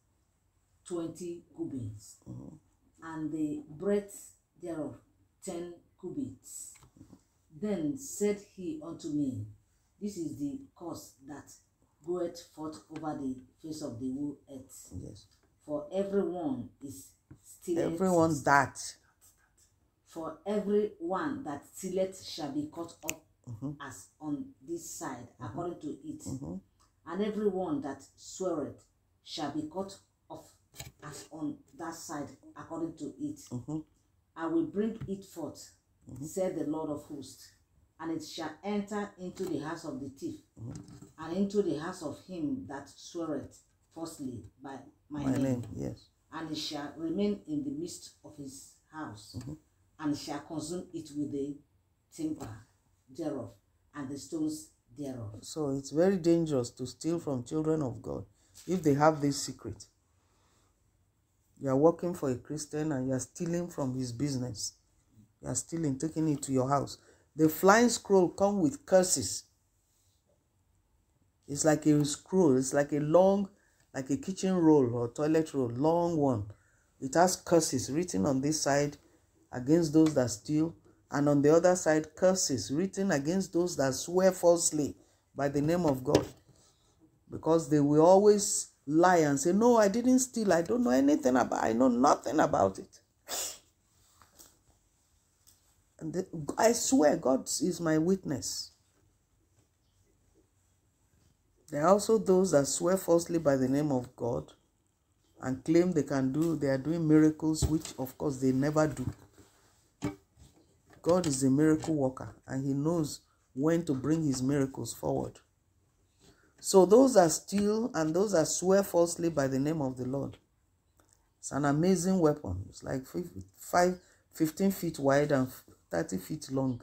twenty cubits, and the breadth thereof ten cubits. Then said he unto me, This is the cause that goeth forth over the face of the whole earth. Yes. For everyone is still Everyone that. for every one that stealeth shall be cut up as on this side, according to it. And every one that sweareth shall be cut off as on that side, according to it. I will bring it forth, said the Lord of hosts, and it shall enter into the house of the thief, and into the house of him that sweareth falsely by my, My name name. Yes. and it shall remain in the midst of his house, and shall consume it with the timber thereof and the stones thereof. So it's very dangerous to steal from children of God if they have this secret. You are working for a Christian and you are stealing from his business. You are stealing, taking it to your house. The flying scroll come with curses. It's like a scroll. It's like a long, like a kitchen roll or toilet roll, long one. It has curses written on this side against those that steal, and on the other side, curses written against those that swear falsely by the name of God. Because they will always lie and say, No, I didn't steal. I don't know anything about I know nothing about it. The, I swear, God is my witness. There are also those that swear falsely by the name of God and claim they can do, they are doing miracles, which of course they never do. God is a miracle worker and He knows when to bring His miracles forward. So those that steal and those that swear falsely by the name of the Lord, it's an amazing weapon. It's like five, 15 feet wide and 30 feet long.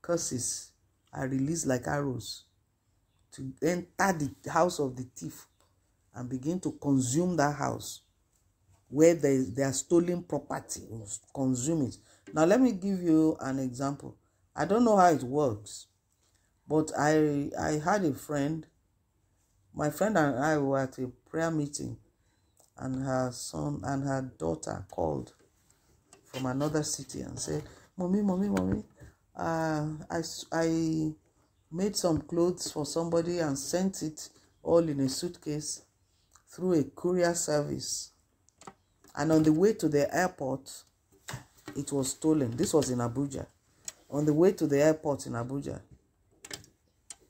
Curses are released like arrows to enter the house of the thief and begin to consume that house where they, are stolen property, consume it. Now, let me give you an example. I don't know how it works, but I I had a friend. My friend and I were at a prayer meeting, and her son and her daughter called from another city and said, "Mommy, mommy, mommy, uh, I I made some clothes for somebody and sent it all in a suitcase through a courier service, and on the way to the airport." it was stolen. This was in Abuja. On the way to the airport in Abuja,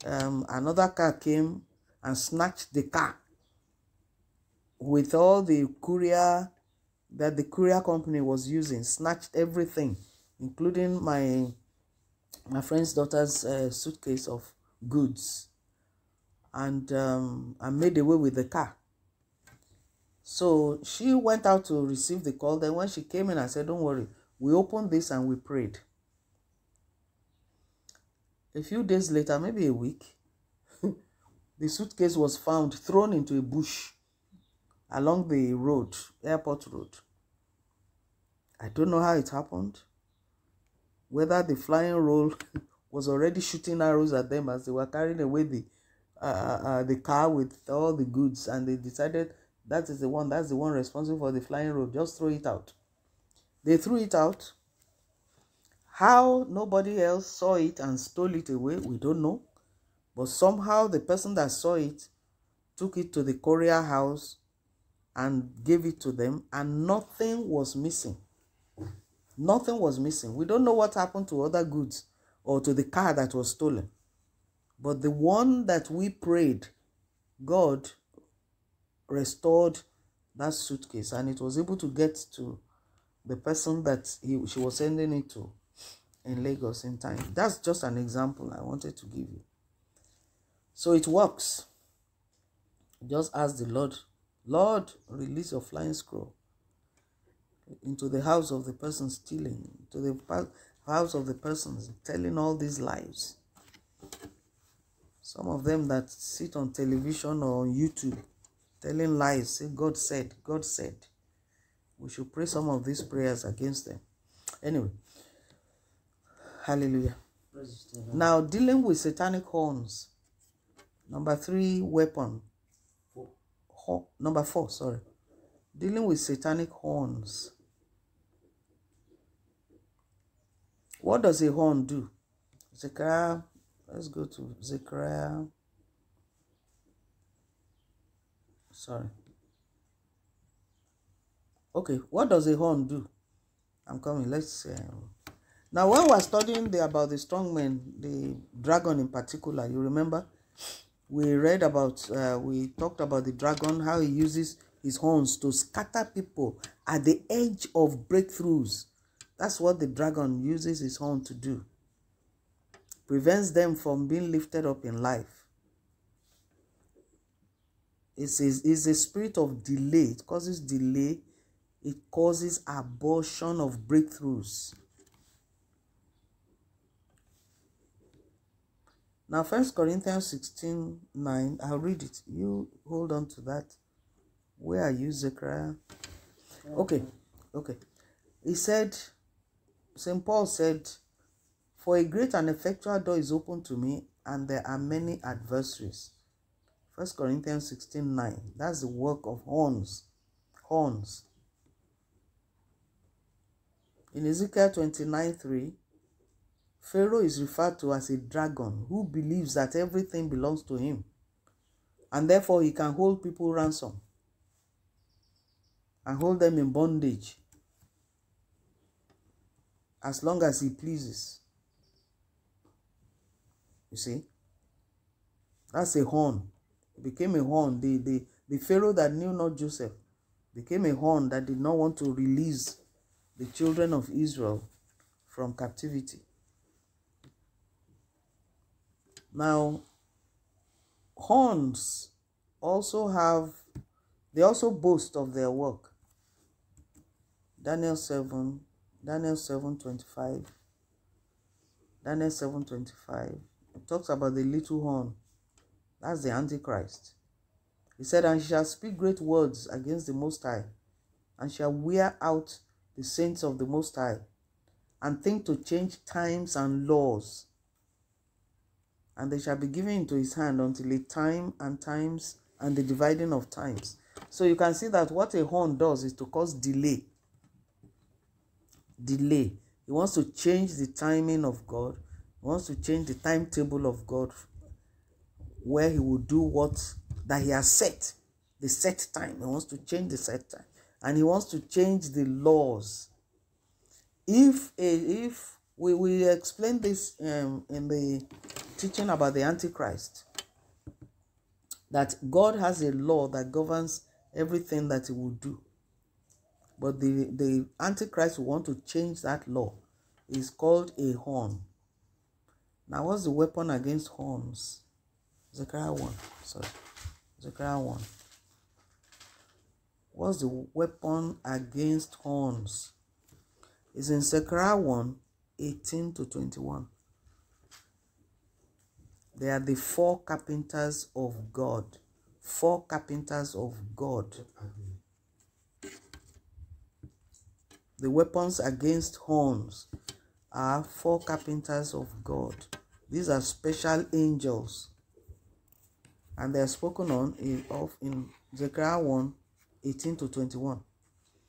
um, another car came and snatched the car with all the courier that the courier company was using, snatched everything, including my my friend's daughter's uh, suitcase of goods, and um, and made away with the car. So she went out to receive the call. Then when she came in, I said, "Don't worry." We opened this and we prayed. A few days later, maybe a week, [LAUGHS] the suitcase was found thrown into a bush along the road, airport road. I don't know how it happened. Whether the flying roll [LAUGHS] was already shooting arrows at them as they were carrying away the uh, uh, the car with all the goods, and they decided that is the one that's the one responsible for the flying roll. Just throw it out. They threw it out. How nobody else saw it and stole it away, we don't know. But somehow the person that saw it took it to the courier house and gave it to them, and nothing was missing. Nothing was missing. We don't know what happened to other goods or to the car that was stolen. But the one that we prayed, God restored that suitcase and it was able to get to the person that he, she was sending it to. in Lagos in time. That's just an example I wanted to give you. So it works. Just ask the Lord, Lord, release your flying scroll into the house of the person stealing, to the house of the person telling all these lies. Some of them that sit on television or on YouTube telling lies, say God said, God said. We should pray some of these prayers against them. Anyway, hallelujah. Now, dealing with satanic horns. Number three, weapon. Ho- number four, sorry. Dealing with satanic horns. What does a horn do? Zechariah, let's go to Zechariah. Sorry. Okay, what does a horn do? I'm coming. Let's see. Now, when we're studying the, about the strong men, the dragon in particular, you remember we read about, uh, we talked about the dragon, how he uses his horns to scatter people at the edge of breakthroughs. That's what the dragon uses his horn to do. Prevents them from being lifted up in life. It's a, it's a spirit of delay. It causes delay. It causes abortion of breakthroughs. Now, First Corinthians 16 9, I'll read it. You hold on to that. Where are you, Zechariah? Okay, okay. He said, St. Paul said, For a great and effectual door is open to me, and there are many adversaries. First Corinthians 16 9. That's the work of horns. Horns. In Ezekiel 29 3, Pharaoh is referred to as a dragon who believes that everything belongs to him and therefore he can hold people ransom and hold them in bondage as long as he pleases. You see? That's a horn. It became a horn. The, the, the Pharaoh that knew not Joseph became a horn that did not want to release the children of Israel from captivity. Now, horns also have, they also boast of their work. Daniel 7, Daniel 7.25. Daniel 7 25. It talks about the little horn. That's the Antichrist. He said, And she shall speak great words against the Most High, and shall wear out the saints of the Most High, and think to change times and laws and they shall be given into his hand until a time and times and the dividing of times. So you can see that what a horn does is to cause delay. Delay. He wants to change the timing of God. He wants to change the timetable of God where he will do what that he has set, the set time. He wants to change the set time. And he wants to change the laws. If a, if we, we explained this um, in the teaching about the Antichrist. That God has a law that governs everything that he will do. But the, the Antichrist want to change that law. It's called a horn. Now, what's the weapon against horns? Zechariah 1. Sorry. Zechariah 1. What's the weapon against horns? It's in Zechariah 1 18 to 21. They are the four carpenters of God. Four carpenters of God. The weapons against horns are four carpenters of God. These are special angels. And they are spoken on in, of in Zechariah 1 18 to 21.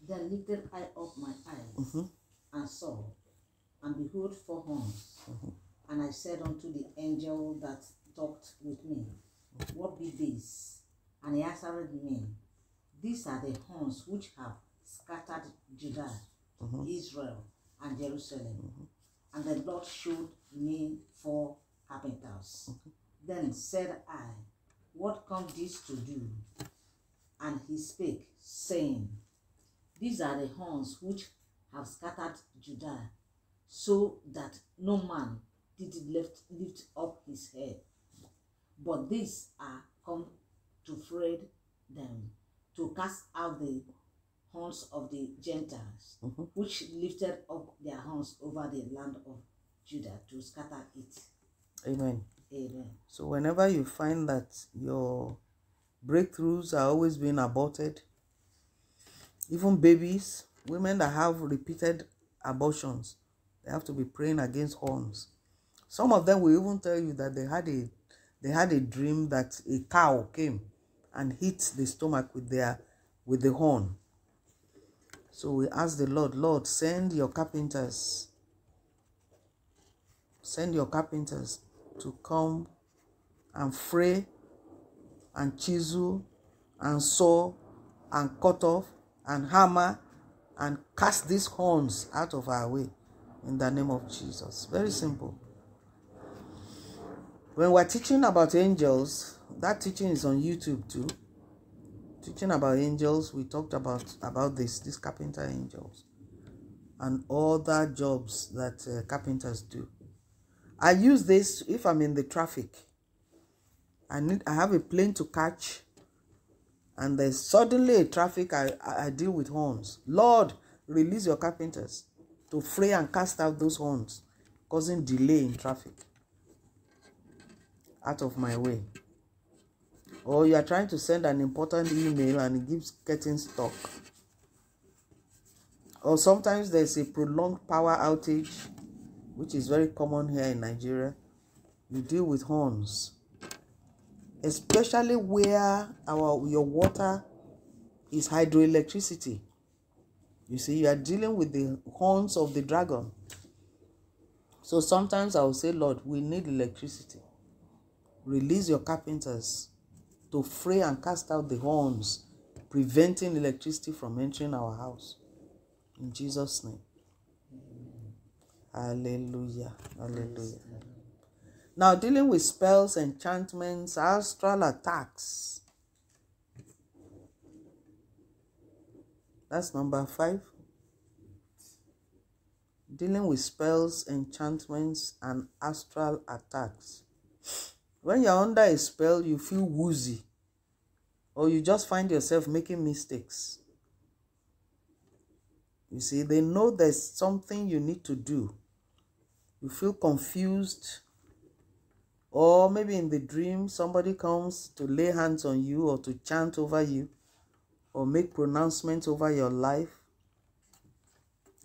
Then lifted I up my eyes mm-hmm. and saw, and behold, four horns. Mm-hmm. And I said unto the angel that talked with me, What be this? And he answered me, These are the horns which have scattered Judah, Mm-hmm. Israel, and Jerusalem. Mm-hmm. And the Lord showed me four carpenters. Mm-hmm. Then said I, What come this to do? And he spake, saying, These are the horns which have scattered Judah, so that no man did lift, lift up his head. But these are come to fret them, to cast out the horns of the Gentiles, mm-hmm. which lifted up their horns over the land of Judah to scatter it. Amen. Amen. So whenever you find that your breakthroughs are always being aborted, even babies, women that have repeated abortions, they have to be praying against horns. Some of them will even tell you that they had a they had a dream that a cow came and hit the stomach with their with the horn. So we ask the Lord, Lord, send your carpenters, send your carpenters to come and fray and chisel and saw and cut off and hammer and cast these horns out of our way in the name of Jesus. Very simple. When we're teaching about angels, that teaching is on YouTube too. Teaching about angels, we talked about about this, these carpenter angels, and other jobs that uh, carpenters do. I use this if I'm in the traffic. I need I have a plane to catch and there's suddenly a traffic I, I, I deal with horns. Lord, release your carpenters to fray and cast out those horns, causing delay in traffic. Out of my way. Or you are trying to send an important email and it keeps getting stuck. Or sometimes there's a prolonged power outage which is very common here in Nigeria, you deal with horns, especially where our your water is hydroelectricity. You see, you are dealing with the horns of the dragon. So sometimes I will say, Lord, we need electricity. Release your carpenters to fray and cast out the horns, preventing electricity from entering our house. In Jesus' name. Hallelujah. Hallelujah. Now, dealing with spells, enchantments, astral attacks. That's number five. Dealing with spells, enchantments, and astral attacks. When you're under a spell, you feel woozy, or you just find yourself making mistakes. You see, they know there's something you need to do. You feel confused. Or maybe in the dream somebody comes to lay hands on you or to chant over you or make pronouncements over your life.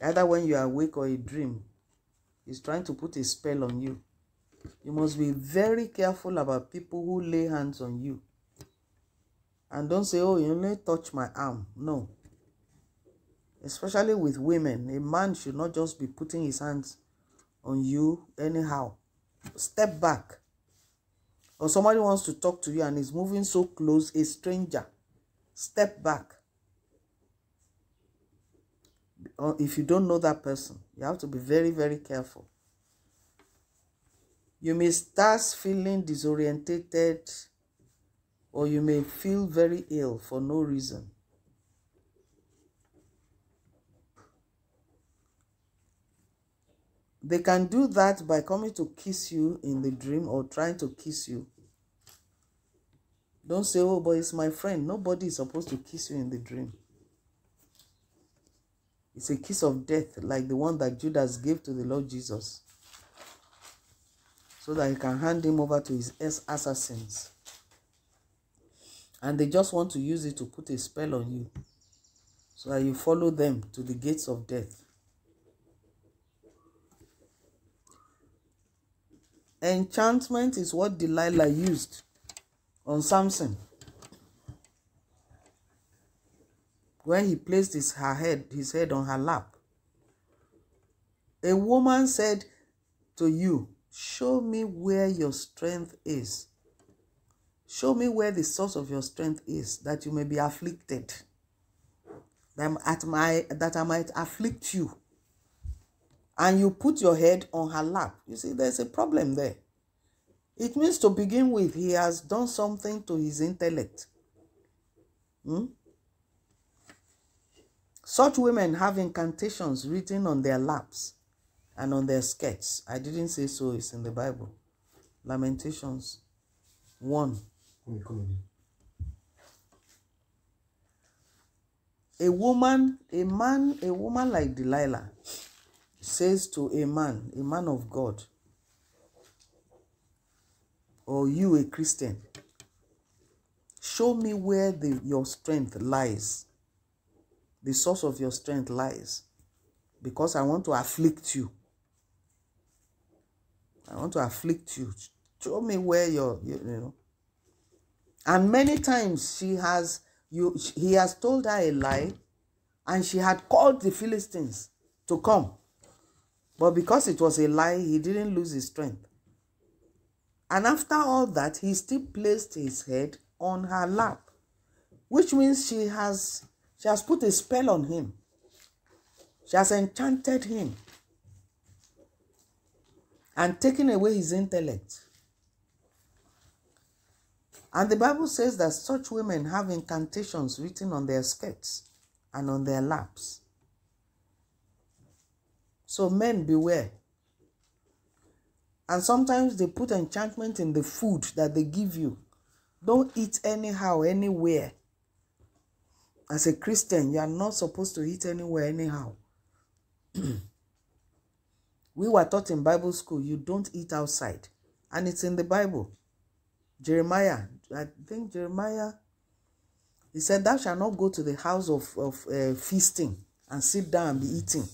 Either when you are awake or a dream is trying to put a spell on you. You must be very careful about people who lay hands on you and don't say oh you only touch my arm no especially with women a man should not just be putting his hands on you anyhow. Step back. Or somebody wants to talk to you and is moving so close, a stranger. Step back. Or if you don't know that person, you have to be very, very careful. You may start feeling disorientated or you may feel very ill for no reason. They can do that by coming to kiss you in the dream or trying to kiss you. Don't say, oh, but it's my friend. Nobody is supposed to kiss you in the dream. It's a kiss of death, like the one that Judas gave to the Lord Jesus, so that he can hand him over to his assassins. And they just want to use it to put a spell on you, so that you follow them to the gates of death. Enchantment is what Delilah used on Samson. When he placed his, her head, his head on her lap. A woman said to you, Show me where your strength is. Show me where the source of your strength is, that you may be afflicted. That, at my, that I might afflict you and you put your head on her lap. You see, there's a problem there. It means to begin with, he has done something to his intellect. Hmm? Such women have incantations written on their laps. and on their skirts. I didn't say so, it's in the Bible. Lamentations 1. A woman, a man, a woman like Delilah says to a man, a man of God, or you, a Christian, show me where the, your strength lies, the source of your strength lies, because I want to afflict you. I want to afflict you. Show me where your, you, you know. And many times she has, you, he has told her a lie, and she had called the Philistines to come. But because it was a lie, he didn't lose his strength. And after all that, he still placed his head on her lap, which means she has she has put a spell on him. She has enchanted him and taken away his intellect. And the Bible says that such women have incantations written on their skirts and on their laps. So men beware. And sometimes they put enchantment in the food that they give you. Don't eat anyhow, anywhere. As a Christian, you are not supposed to eat anywhere, anyhow. [CLEARS THROAT] we were taught in Bible school, you don't eat outside. And it's in the Bible. Jeremiah, I think Jeremiah, he said, Thou shalt not go to the house of, of uh, feasting and sit down and be eating.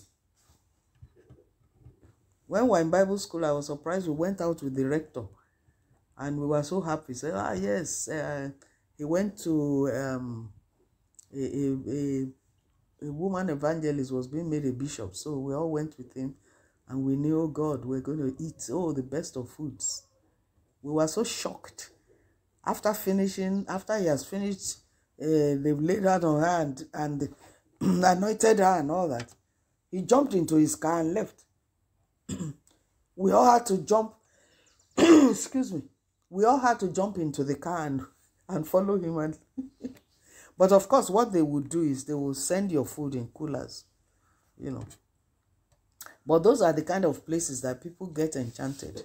When we were in Bible school, I was surprised. We went out with the rector and we were so happy. He said, Ah, yes. Uh, he went to um, a, a, a, a woman evangelist was being made a bishop. So we all went with him and we knew, oh God, we're going to eat, oh, the best of foods. We were so shocked. After finishing, after he has finished, uh, they've laid out on her and, and [CLEARS THROAT] anointed her and all that. He jumped into his car and left. [CLEARS THROAT] we all had to jump [CLEARS THROAT] excuse me we all had to jump into the car and, and follow him and [LAUGHS] but of course what they would do is they will send your food in coolers you know but those are the kind of places that people get enchanted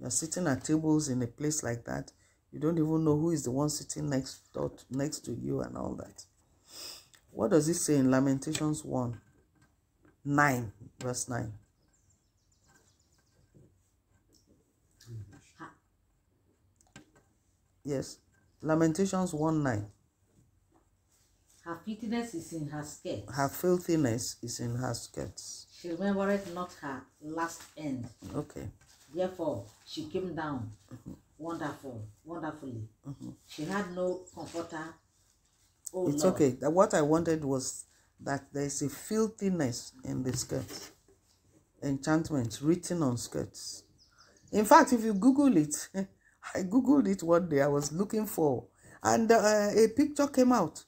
you're sitting at tables in a place like that you don't even know who is the one sitting next door next to you and all that what does it say in lamentations 1 9 verse 9 Yes. Lamentations 1 9. Her filthiness is in her skirts. Her filthiness is in her skirts. She remembered not her last end. Okay. Therefore, she came down mm-hmm. Wonderful, wonderfully. She had no comforter. Oh, It's Lord. okay. That what I wanted was that there is a filthiness in the skirts. Enchantment written on skirts. In fact, if you Google it, [LAUGHS] I Googled it one day. I was looking for, and uh, a picture came out,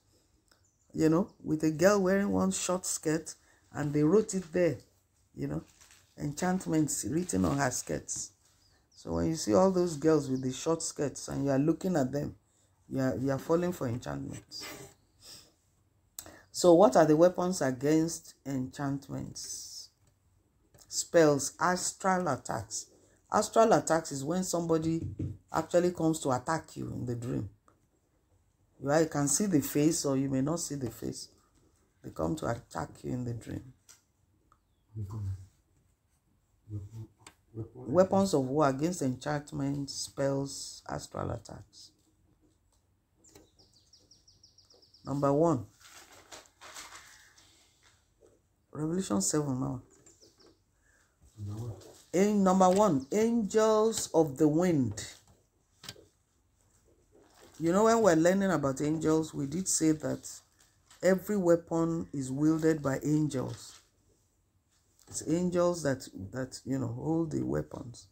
you know, with a girl wearing one short skirt, and they wrote it there, you know, enchantments written on her skirts. So when you see all those girls with the short skirts and you are looking at them, you are, you are falling for enchantments. So, what are the weapons against enchantments? Spells, astral attacks. Astral attacks is when somebody actually comes to attack you in the dream. You either can see the face or you may not see the face. They come to attack you in the dream. Weapon. Weapon. Weapon. Weapons of war against enchantments, spells, astral attacks. Number one. Revelation 7 now. In number one, angels of the wind. You know, when we're learning about angels, we did say that every weapon is wielded by angels. It's angels that that you know hold the weapons.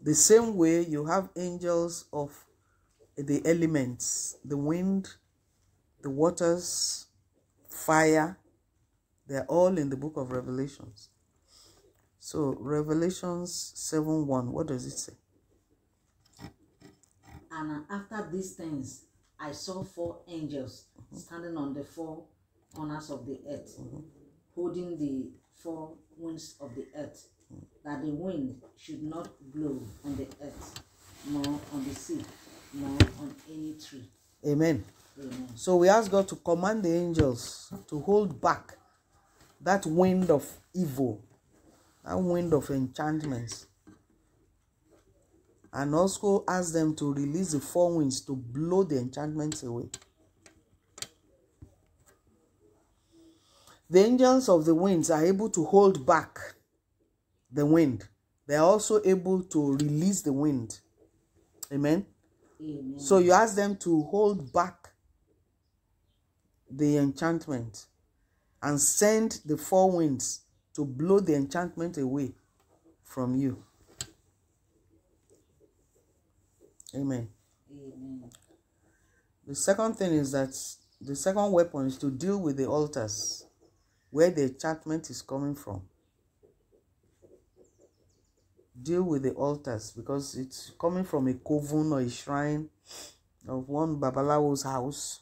The same way you have angels of the elements, the wind, the waters, fire. They're all in the book of Revelations. So Revelations 7 1, what does it say? And uh, after these things, I saw four angels mm-hmm. standing on the four corners of the earth, mm-hmm. holding the four winds of the earth, that the wind should not blow on the earth, nor on the sea, nor on any tree. Amen. Amen. So we ask God to command the angels to hold back that wind of evil, that wind of enchantments. And also ask them to release the four winds to blow the enchantments away. The angels of the winds are able to hold back the wind. They are also able to release the wind. Amen. Amen. So you ask them to hold back the enchantment and send the four winds to blow the enchantment away from you. Amen. Amen. The second thing is that the second weapon is to deal with the altars where the enchantment is coming from. Deal with the altars because it's coming from a coven or a shrine of one Babalawo's house,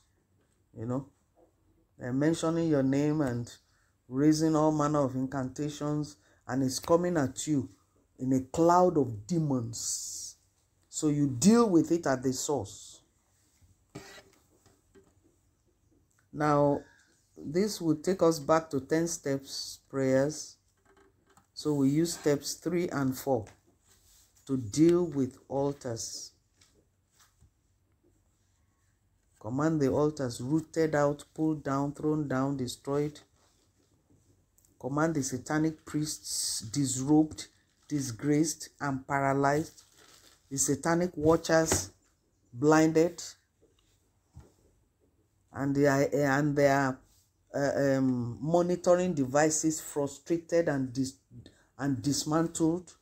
you know. They're mentioning your name and raising all manner of incantations, and it's coming at you in a cloud of demons. So you deal with it at the source. Now, this will take us back to 10 steps prayers. So we use steps 3 and 4 to deal with altars. Command the altars rooted out, pulled down, thrown down, destroyed. Command the satanic priests disrobed, disgraced, and paralyzed. The satanic watchers blinded. And their, and their uh, um, monitoring devices frustrated and, dis- and dismantled.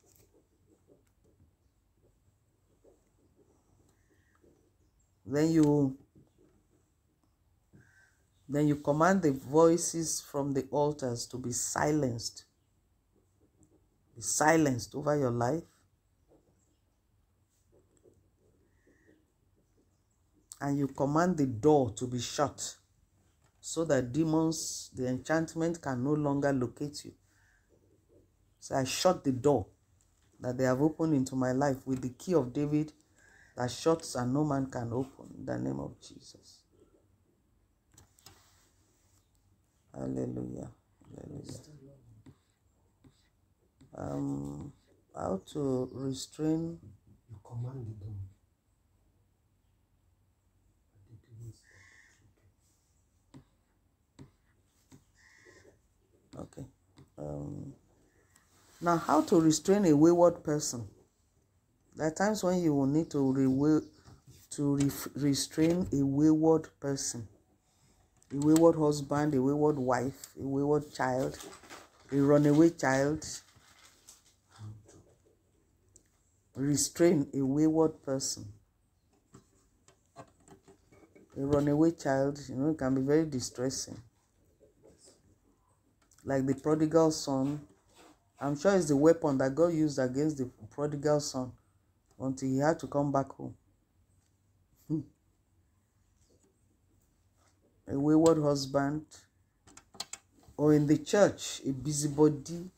Then you then you command the voices from the altars to be silenced. Be silenced over your life. And you command the door to be shut so that demons, the enchantment can no longer locate you. So I shut the door that they have opened into my life with the key of David that shuts and no man can open in the name of Jesus. Hallelujah. Hallelujah. Um, how to restrain You command the dawn. The demons Okay. Um, now, how to restrain a wayward person? There are times when you will need to re- to re- restrain a wayward person, a wayward husband, a wayward wife, a wayward child, a runaway child. Restrain a wayward person. A runaway child, you know, can be very distressing like the prodigal son. I'm sure it's the weapon that God used against the prodigal son until he had to come back home. Hmm. A wayward husband, or in the church, a busybody,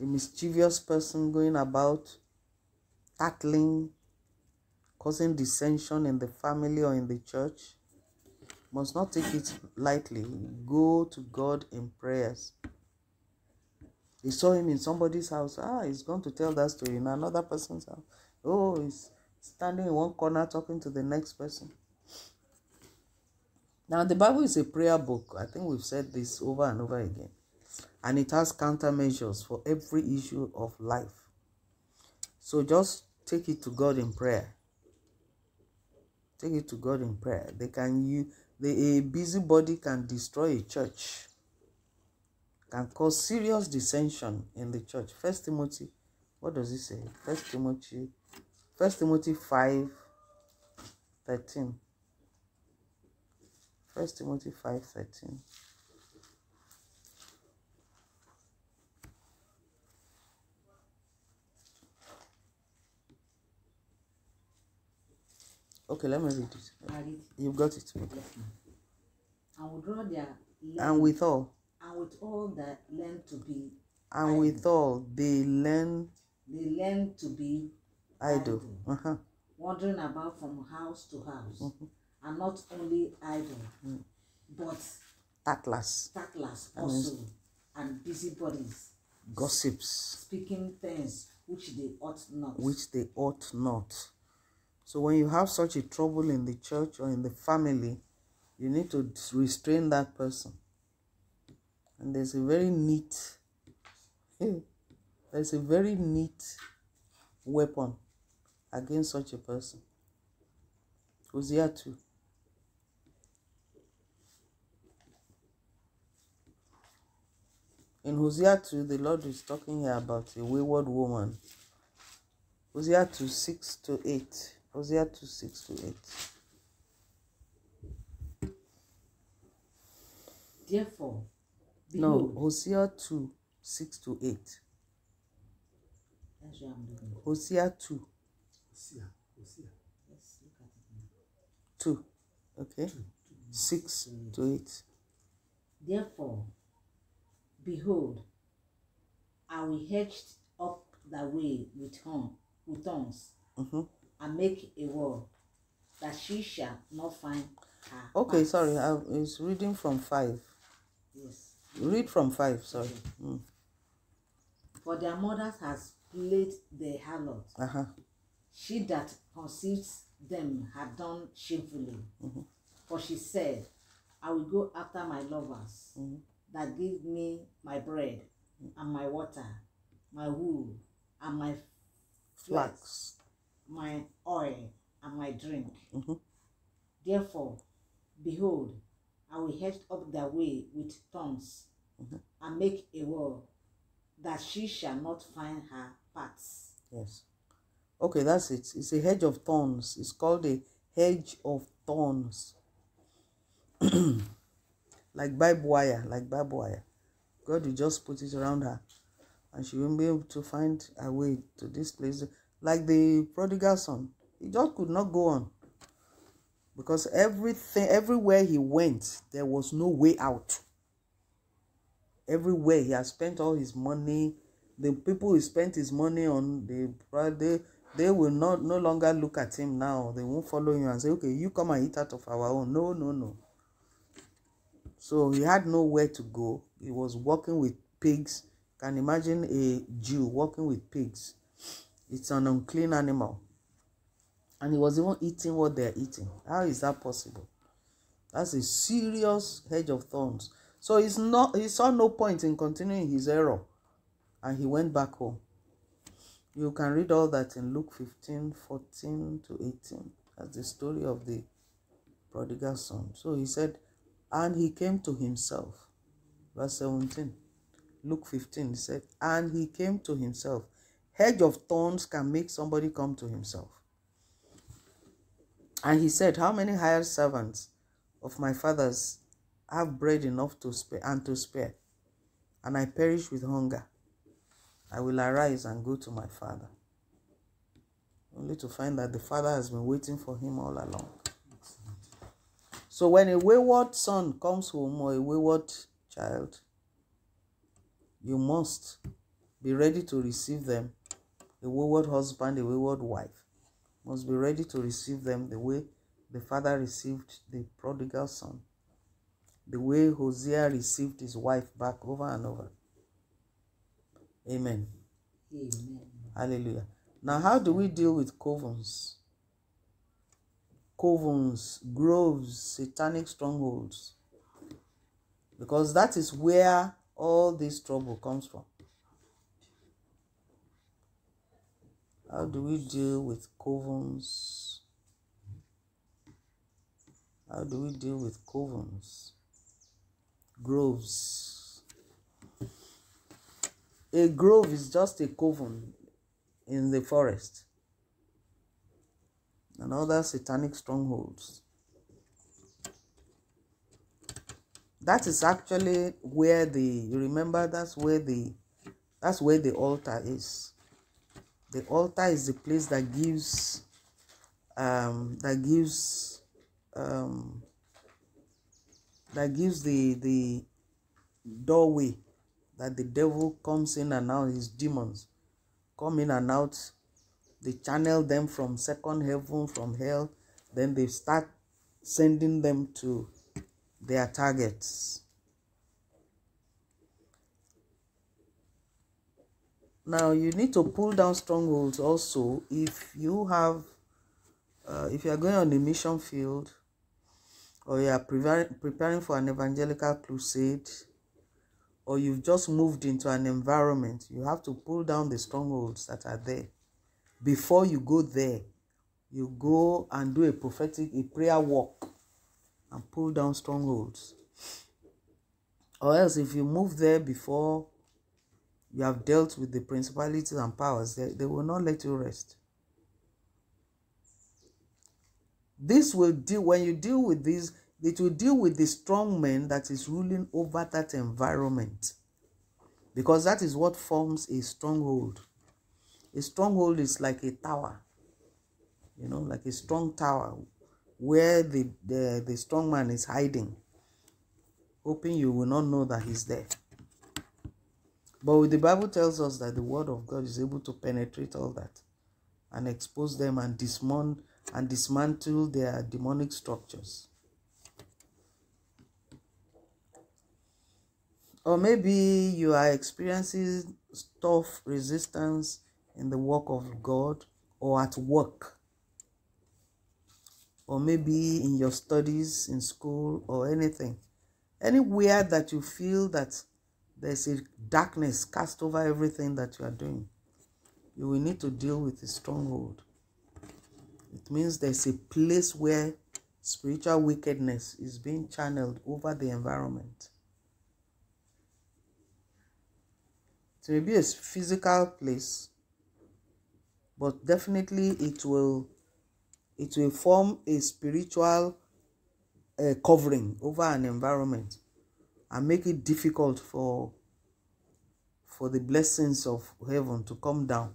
a mischievous person going about tackling, causing dissension in the family or in the church must not take it lightly. Go to God in prayers. They saw him in somebody's house. Ah, he's going to tell that story in another person's house. Oh, he's standing in one corner talking to the next person. Now, the Bible is a prayer book. I think we've said this over and over again. And it has countermeasures for every issue of life. So just take it to God in prayer. Take it to God in prayer. They can you the a busybody can destroy a church can cause serious dissension in the church. First timothy what does it say? First timothy first timothy 5 13 first timothy 5 13 okay let me read it. I read. you've got it okay. Yes. And will draw their and with all. And with all that learn to be and withal they learn they learn to be idle. Uh-huh. wandering about from house to house. And not only idle but Atlas, tactless also. And busybodies. gossips, speaking things which they ought not. Which they ought not. So when you have such a trouble in the church or in the family, you need to restrain that person. And there's a very neat, [LAUGHS] there's a very neat weapon against such a person. Hosea 2. In Hosea 2, the Lord is talking here about a wayward woman. Hosea 2, 6 to 8. Hosea 2, 6 to 8. therefore No, behold Hosea 2, 6 to 8. that's what i'm looking for Hosea 2, Hosea, Hosea. let's look at it now 2. Okay? 6 to 8. Therefore, behold, I will hedge up the way with horn, with thorns, Mhm. And make a wall that she shall not find her. Okay, paths. sorry, I was reading from 5. Yes. Read from 5, sorry. Mm. For their mothers has played the harlot. Uh-huh. She that conceives them had done shamefully. For she said, I will go after my lovers that give me my bread and my water, my wool and my flax, Flax. My oil and my drink. Mhm. Therefore, behold, I will hedge up their way with thorns and make a wall that she shall not find her paths. Yes. Okay, that's it. It's a hedge of thorns. It's called a hedge of thorns. [CLEARS THROAT] like barbed wire, like barbed wire. God will just put it around her and she won't be able to find her way to this place. Like the prodigal son. He just could not go on. Because everything everywhere he went, there was no way out. Everywhere he has spent all his money. The people he spent his money on, they they, they will not no longer look at him now. They won't follow him and say, Okay, you come and eat out of our own. No, no, no. So he had nowhere to go. He was walking with pigs. Can imagine a Jew walking with pigs. It's an unclean animal. And he was even eating what they're eating. How is that possible? That's a serious hedge of thorns. So he's not he saw no point in continuing his error. And he went back home. You can read all that in Luke 15, 14 to 18. That's the story of the prodigal son. So he said, and he came to himself. Verse 17. Luke 15 he said, and he came to himself. Hedge of thorns can make somebody come to himself. And he said, How many hired servants of my father's have bread enough to spare and to spare? And I perish with hunger. I will arise and go to my father. Only to find that the father has been waiting for him all along. So when a wayward son comes home or a wayward child, you must be ready to receive them. A wayward husband, a wayward wife must be ready to receive them the way the father received the prodigal son, the way Hosea received his wife back over and over. Amen. Amen. Hallelujah. Now, how do we deal with covens? Covens, groves, satanic strongholds. Because that is where all this trouble comes from. How do we deal with covens? How do we deal with covens? Groves. A grove is just a coven in the forest and other satanic strongholds. That is actually where the you remember that's where the that's where the altar is. The altar is the place that gives um that gives um that gives the the doorway that the devil comes in and out, his demons come in and out. They channel them from second heaven, from hell. Then they start sending them to their targets. Now you need to pull down strongholds also if you have uh, if you are going on a mission field or you are preparing, preparing for an evangelical crusade or you've just moved into an environment, you have to pull down the strongholds that are there. Before you go there, you go and do a prophetic, a prayer walk and pull down strongholds. Or else, if you move there before you have dealt with the principalities and powers, they, they will not let you rest. This will deal, when you deal with this, it will deal with the strong man that is ruling over that environment. Because that is what forms a stronghold. A stronghold is like a tower, you know, like a strong tower where the, the, the strong man is hiding, hoping you will not know that he's there. But the Bible tells us that the word of God is able to penetrate all that and expose them and dismount and dismantle their demonic structures. Or maybe you are experiencing tough resistance in the work of God or at work. Or maybe in your studies in school or anything. Anywhere that you feel that there's a darkness cast over everything that you are doing, you will need to deal with a stronghold. It means there's a place where spiritual wickedness is being channeled over the environment. It may be a physical place, but definitely it will it will form a spiritual uh, covering over an environment and make it difficult for for the blessings of heaven to come down.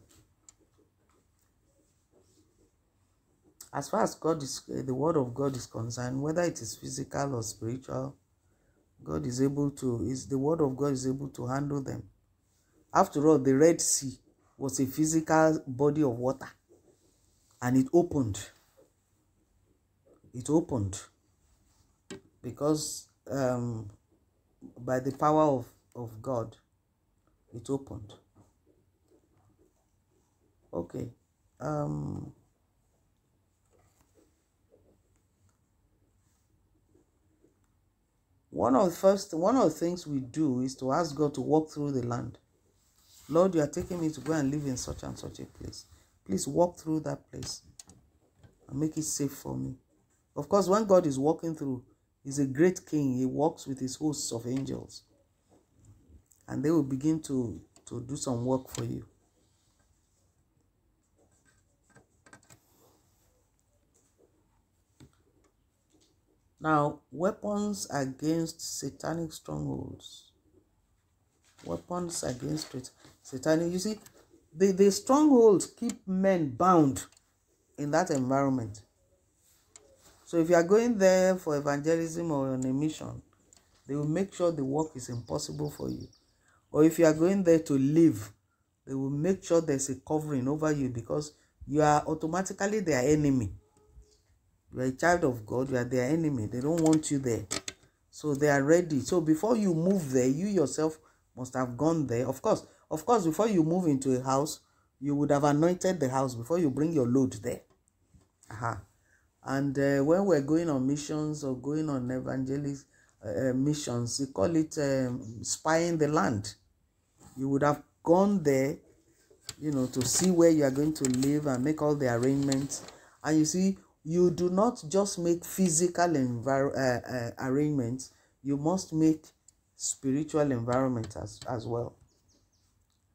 As far as god is uh, the word of god is concerned whether it is physical or spiritual god is able to is the word of god is able to handle them. After all the red sea was a physical body of water and it opened. It opened because um, by the power of, of God, it opened. Okay. Um, one of the first one of the things we do is to ask God to walk through the land. Lord, you are taking me to go and live in such and such a place. Please walk through that place and make it safe for me. Of course, when God is walking through, He's a great king. He walks with his hosts of angels. And they will begin to, to do some work for you. Now, weapons against satanic strongholds. Weapons against it. satanic. You see, the, the strongholds keep men bound in that environment. So if you are going there for evangelism or on a mission, they will make sure the work is impossible for you. Or if you are going there to live, they will make sure there's a covering over you because you are automatically their enemy. You are a child of God, you are their enemy. They don't want you there. So they are ready. So before you move there, you yourself must have gone there. Of course, of course, before you move into a house, you would have anointed the house before you bring your load there. Aha. And uh, when we're going on missions or going on evangelist uh, uh, missions, they call it um, spying the land. You would have gone there, you know, to see where you are going to live and make all the arrangements. And you see, you do not just make physical envir- uh, uh, arrangements, you must make spiritual environment as, as well.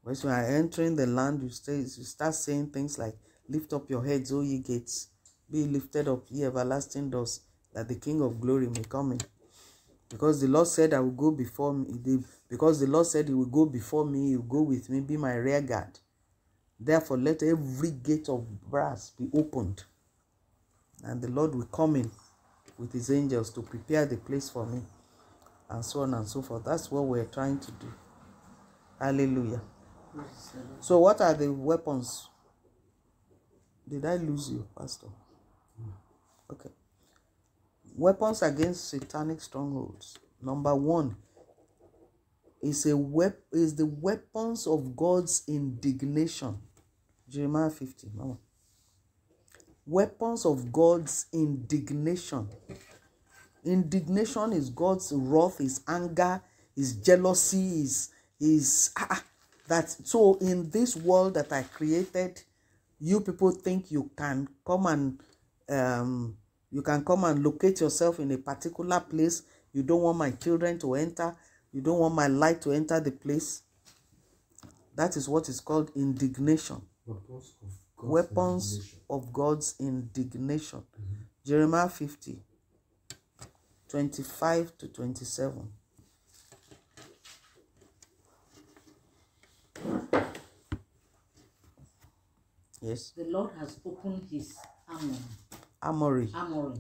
When you are entering the land, you, stay, you start saying things like, Lift up your heads, O ye gates be lifted up, ye everlasting doors, that the King of glory may come in. Because the Lord said, I will go before me. Because the Lord said, He will go before me, He will go with me, be my rear guard. Therefore, let every gate of brass be opened, and the Lord will come in with His angels to prepare the place for me. and so on and so forth. That's what we're trying to do. Hallelujah. So, what are the weapons? Did I lose you, Pastor? Okay. Weapons against satanic strongholds. Number one is a wep- is the weapons of God's indignation. Jeremiah 50. Mama. Weapons of God's indignation. Indignation is God's wrath, his anger, his jealousy, his his ah, ah, that so in this world that I created, you people think you can come and um you can come and locate yourself in a particular place. You don't want my children to enter, you don't want my light to enter the place. That is what is called indignation Weapons of God's weapons indignation. of God's indignation. Mm-hmm. Jeremiah 50, 25 to 27. Yes, The Lord has opened his armor, armory. armory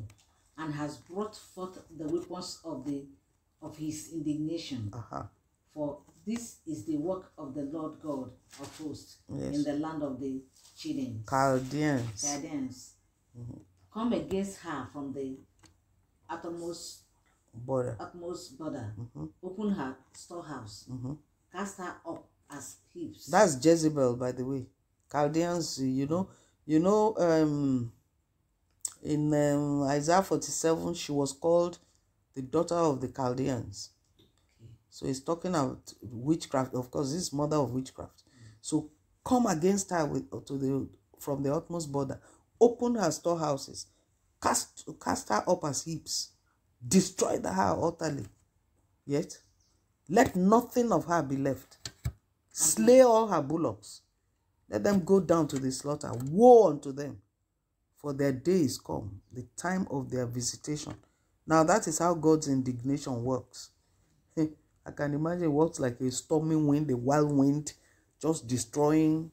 and has brought forth the weapons of the of his indignation. Uh-huh. For this is the work of the Lord God of hosts Yes. in the land of the Chaldeans. Chaldeans. Chaldeans. Come against her from the uttermost Border. utmost border. Open her storehouse. Cast her up as heaps. That's Jezebel, by the way. Chaldeans, you know, you know, um, in um, Isaiah 47, she was called the daughter of the Chaldeans. So he's talking about witchcraft. Of course, this is mother of witchcraft. So come against her with to the from the utmost border. Open her storehouses. Cast cast her up as heaps. Destroy the her utterly. Yet let nothing of her be left. Slay all her bullocks. Let them go down to the slaughter. Woe unto them, for their day is come, the time of their visitation. Now that is how God's indignation works. [LAUGHS] I can imagine it works like a stormy wind, a wild wind, just destroying,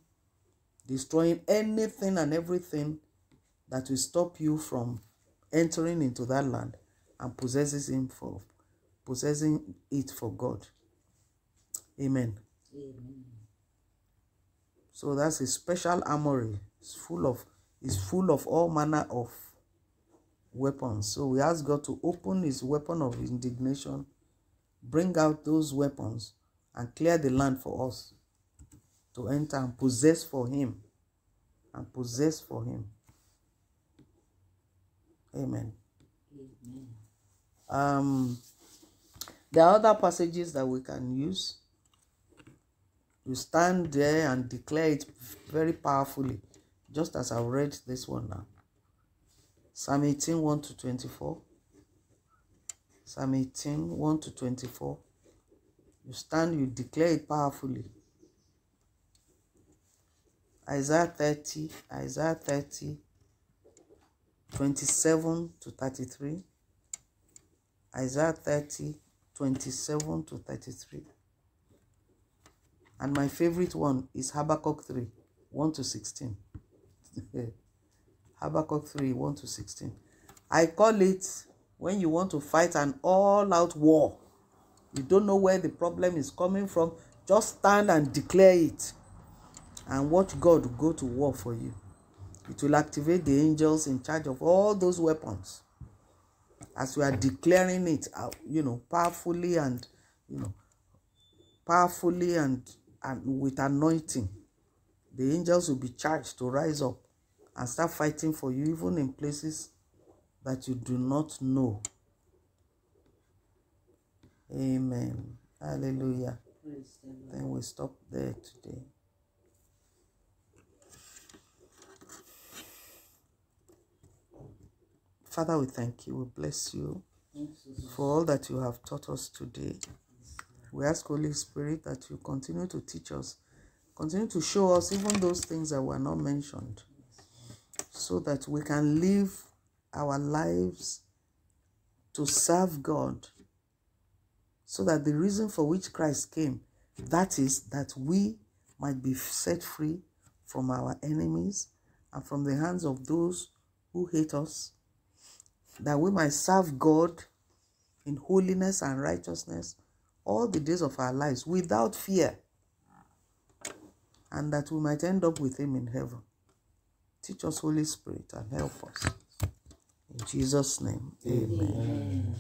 destroying anything and everything that will stop you from entering into that land and possessing him for possessing it for God. Amen. Amen. So that's a special armory. It's full of it's full of all manner of weapons. So we ask God to open his weapon of indignation, bring out those weapons, and clear the land for us to enter and possess for him. And possess for him. Amen. Amen. Um, there are other passages that we can use. You stand there and declare it very powerfully, just as I read this one now. Psalm 18, 1 to 24. Psalm 18, 1 to 24. You stand, you declare it powerfully. Isaiah 30, Isaiah 30, 27 to 33. Isaiah 30, 27 to 33. And my favorite one is Habakkuk 3, 1 to 16. [LAUGHS] Habakkuk 3, 1 to 16. I call it when you want to fight an all out war. You don't know where the problem is coming from, just stand and declare it and watch God go to war for you. It will activate the angels in charge of all those weapons as we are declaring it out, you know, powerfully and you know, powerfully and and with anointing. The angels will be charged to rise up and start fighting for you, even in places that you do not know. Amen. Hallelujah. Then we stop there today. Father, we thank you. We bless you for all that you have taught us today. We ask, Holy Spirit, that you continue to teach us, continue to show us even those things that were not mentioned, so that we can live our lives to serve God, so that the reason for which Christ came, that is, that we might be set free from our enemies and from the hands of those who hate us, that we might serve God in holiness and righteousness all the days of our lives without fear, and that we might end up with Him in heaven. Teach us, Holy Spirit, and help us. In Jesus' name, amen. Amen.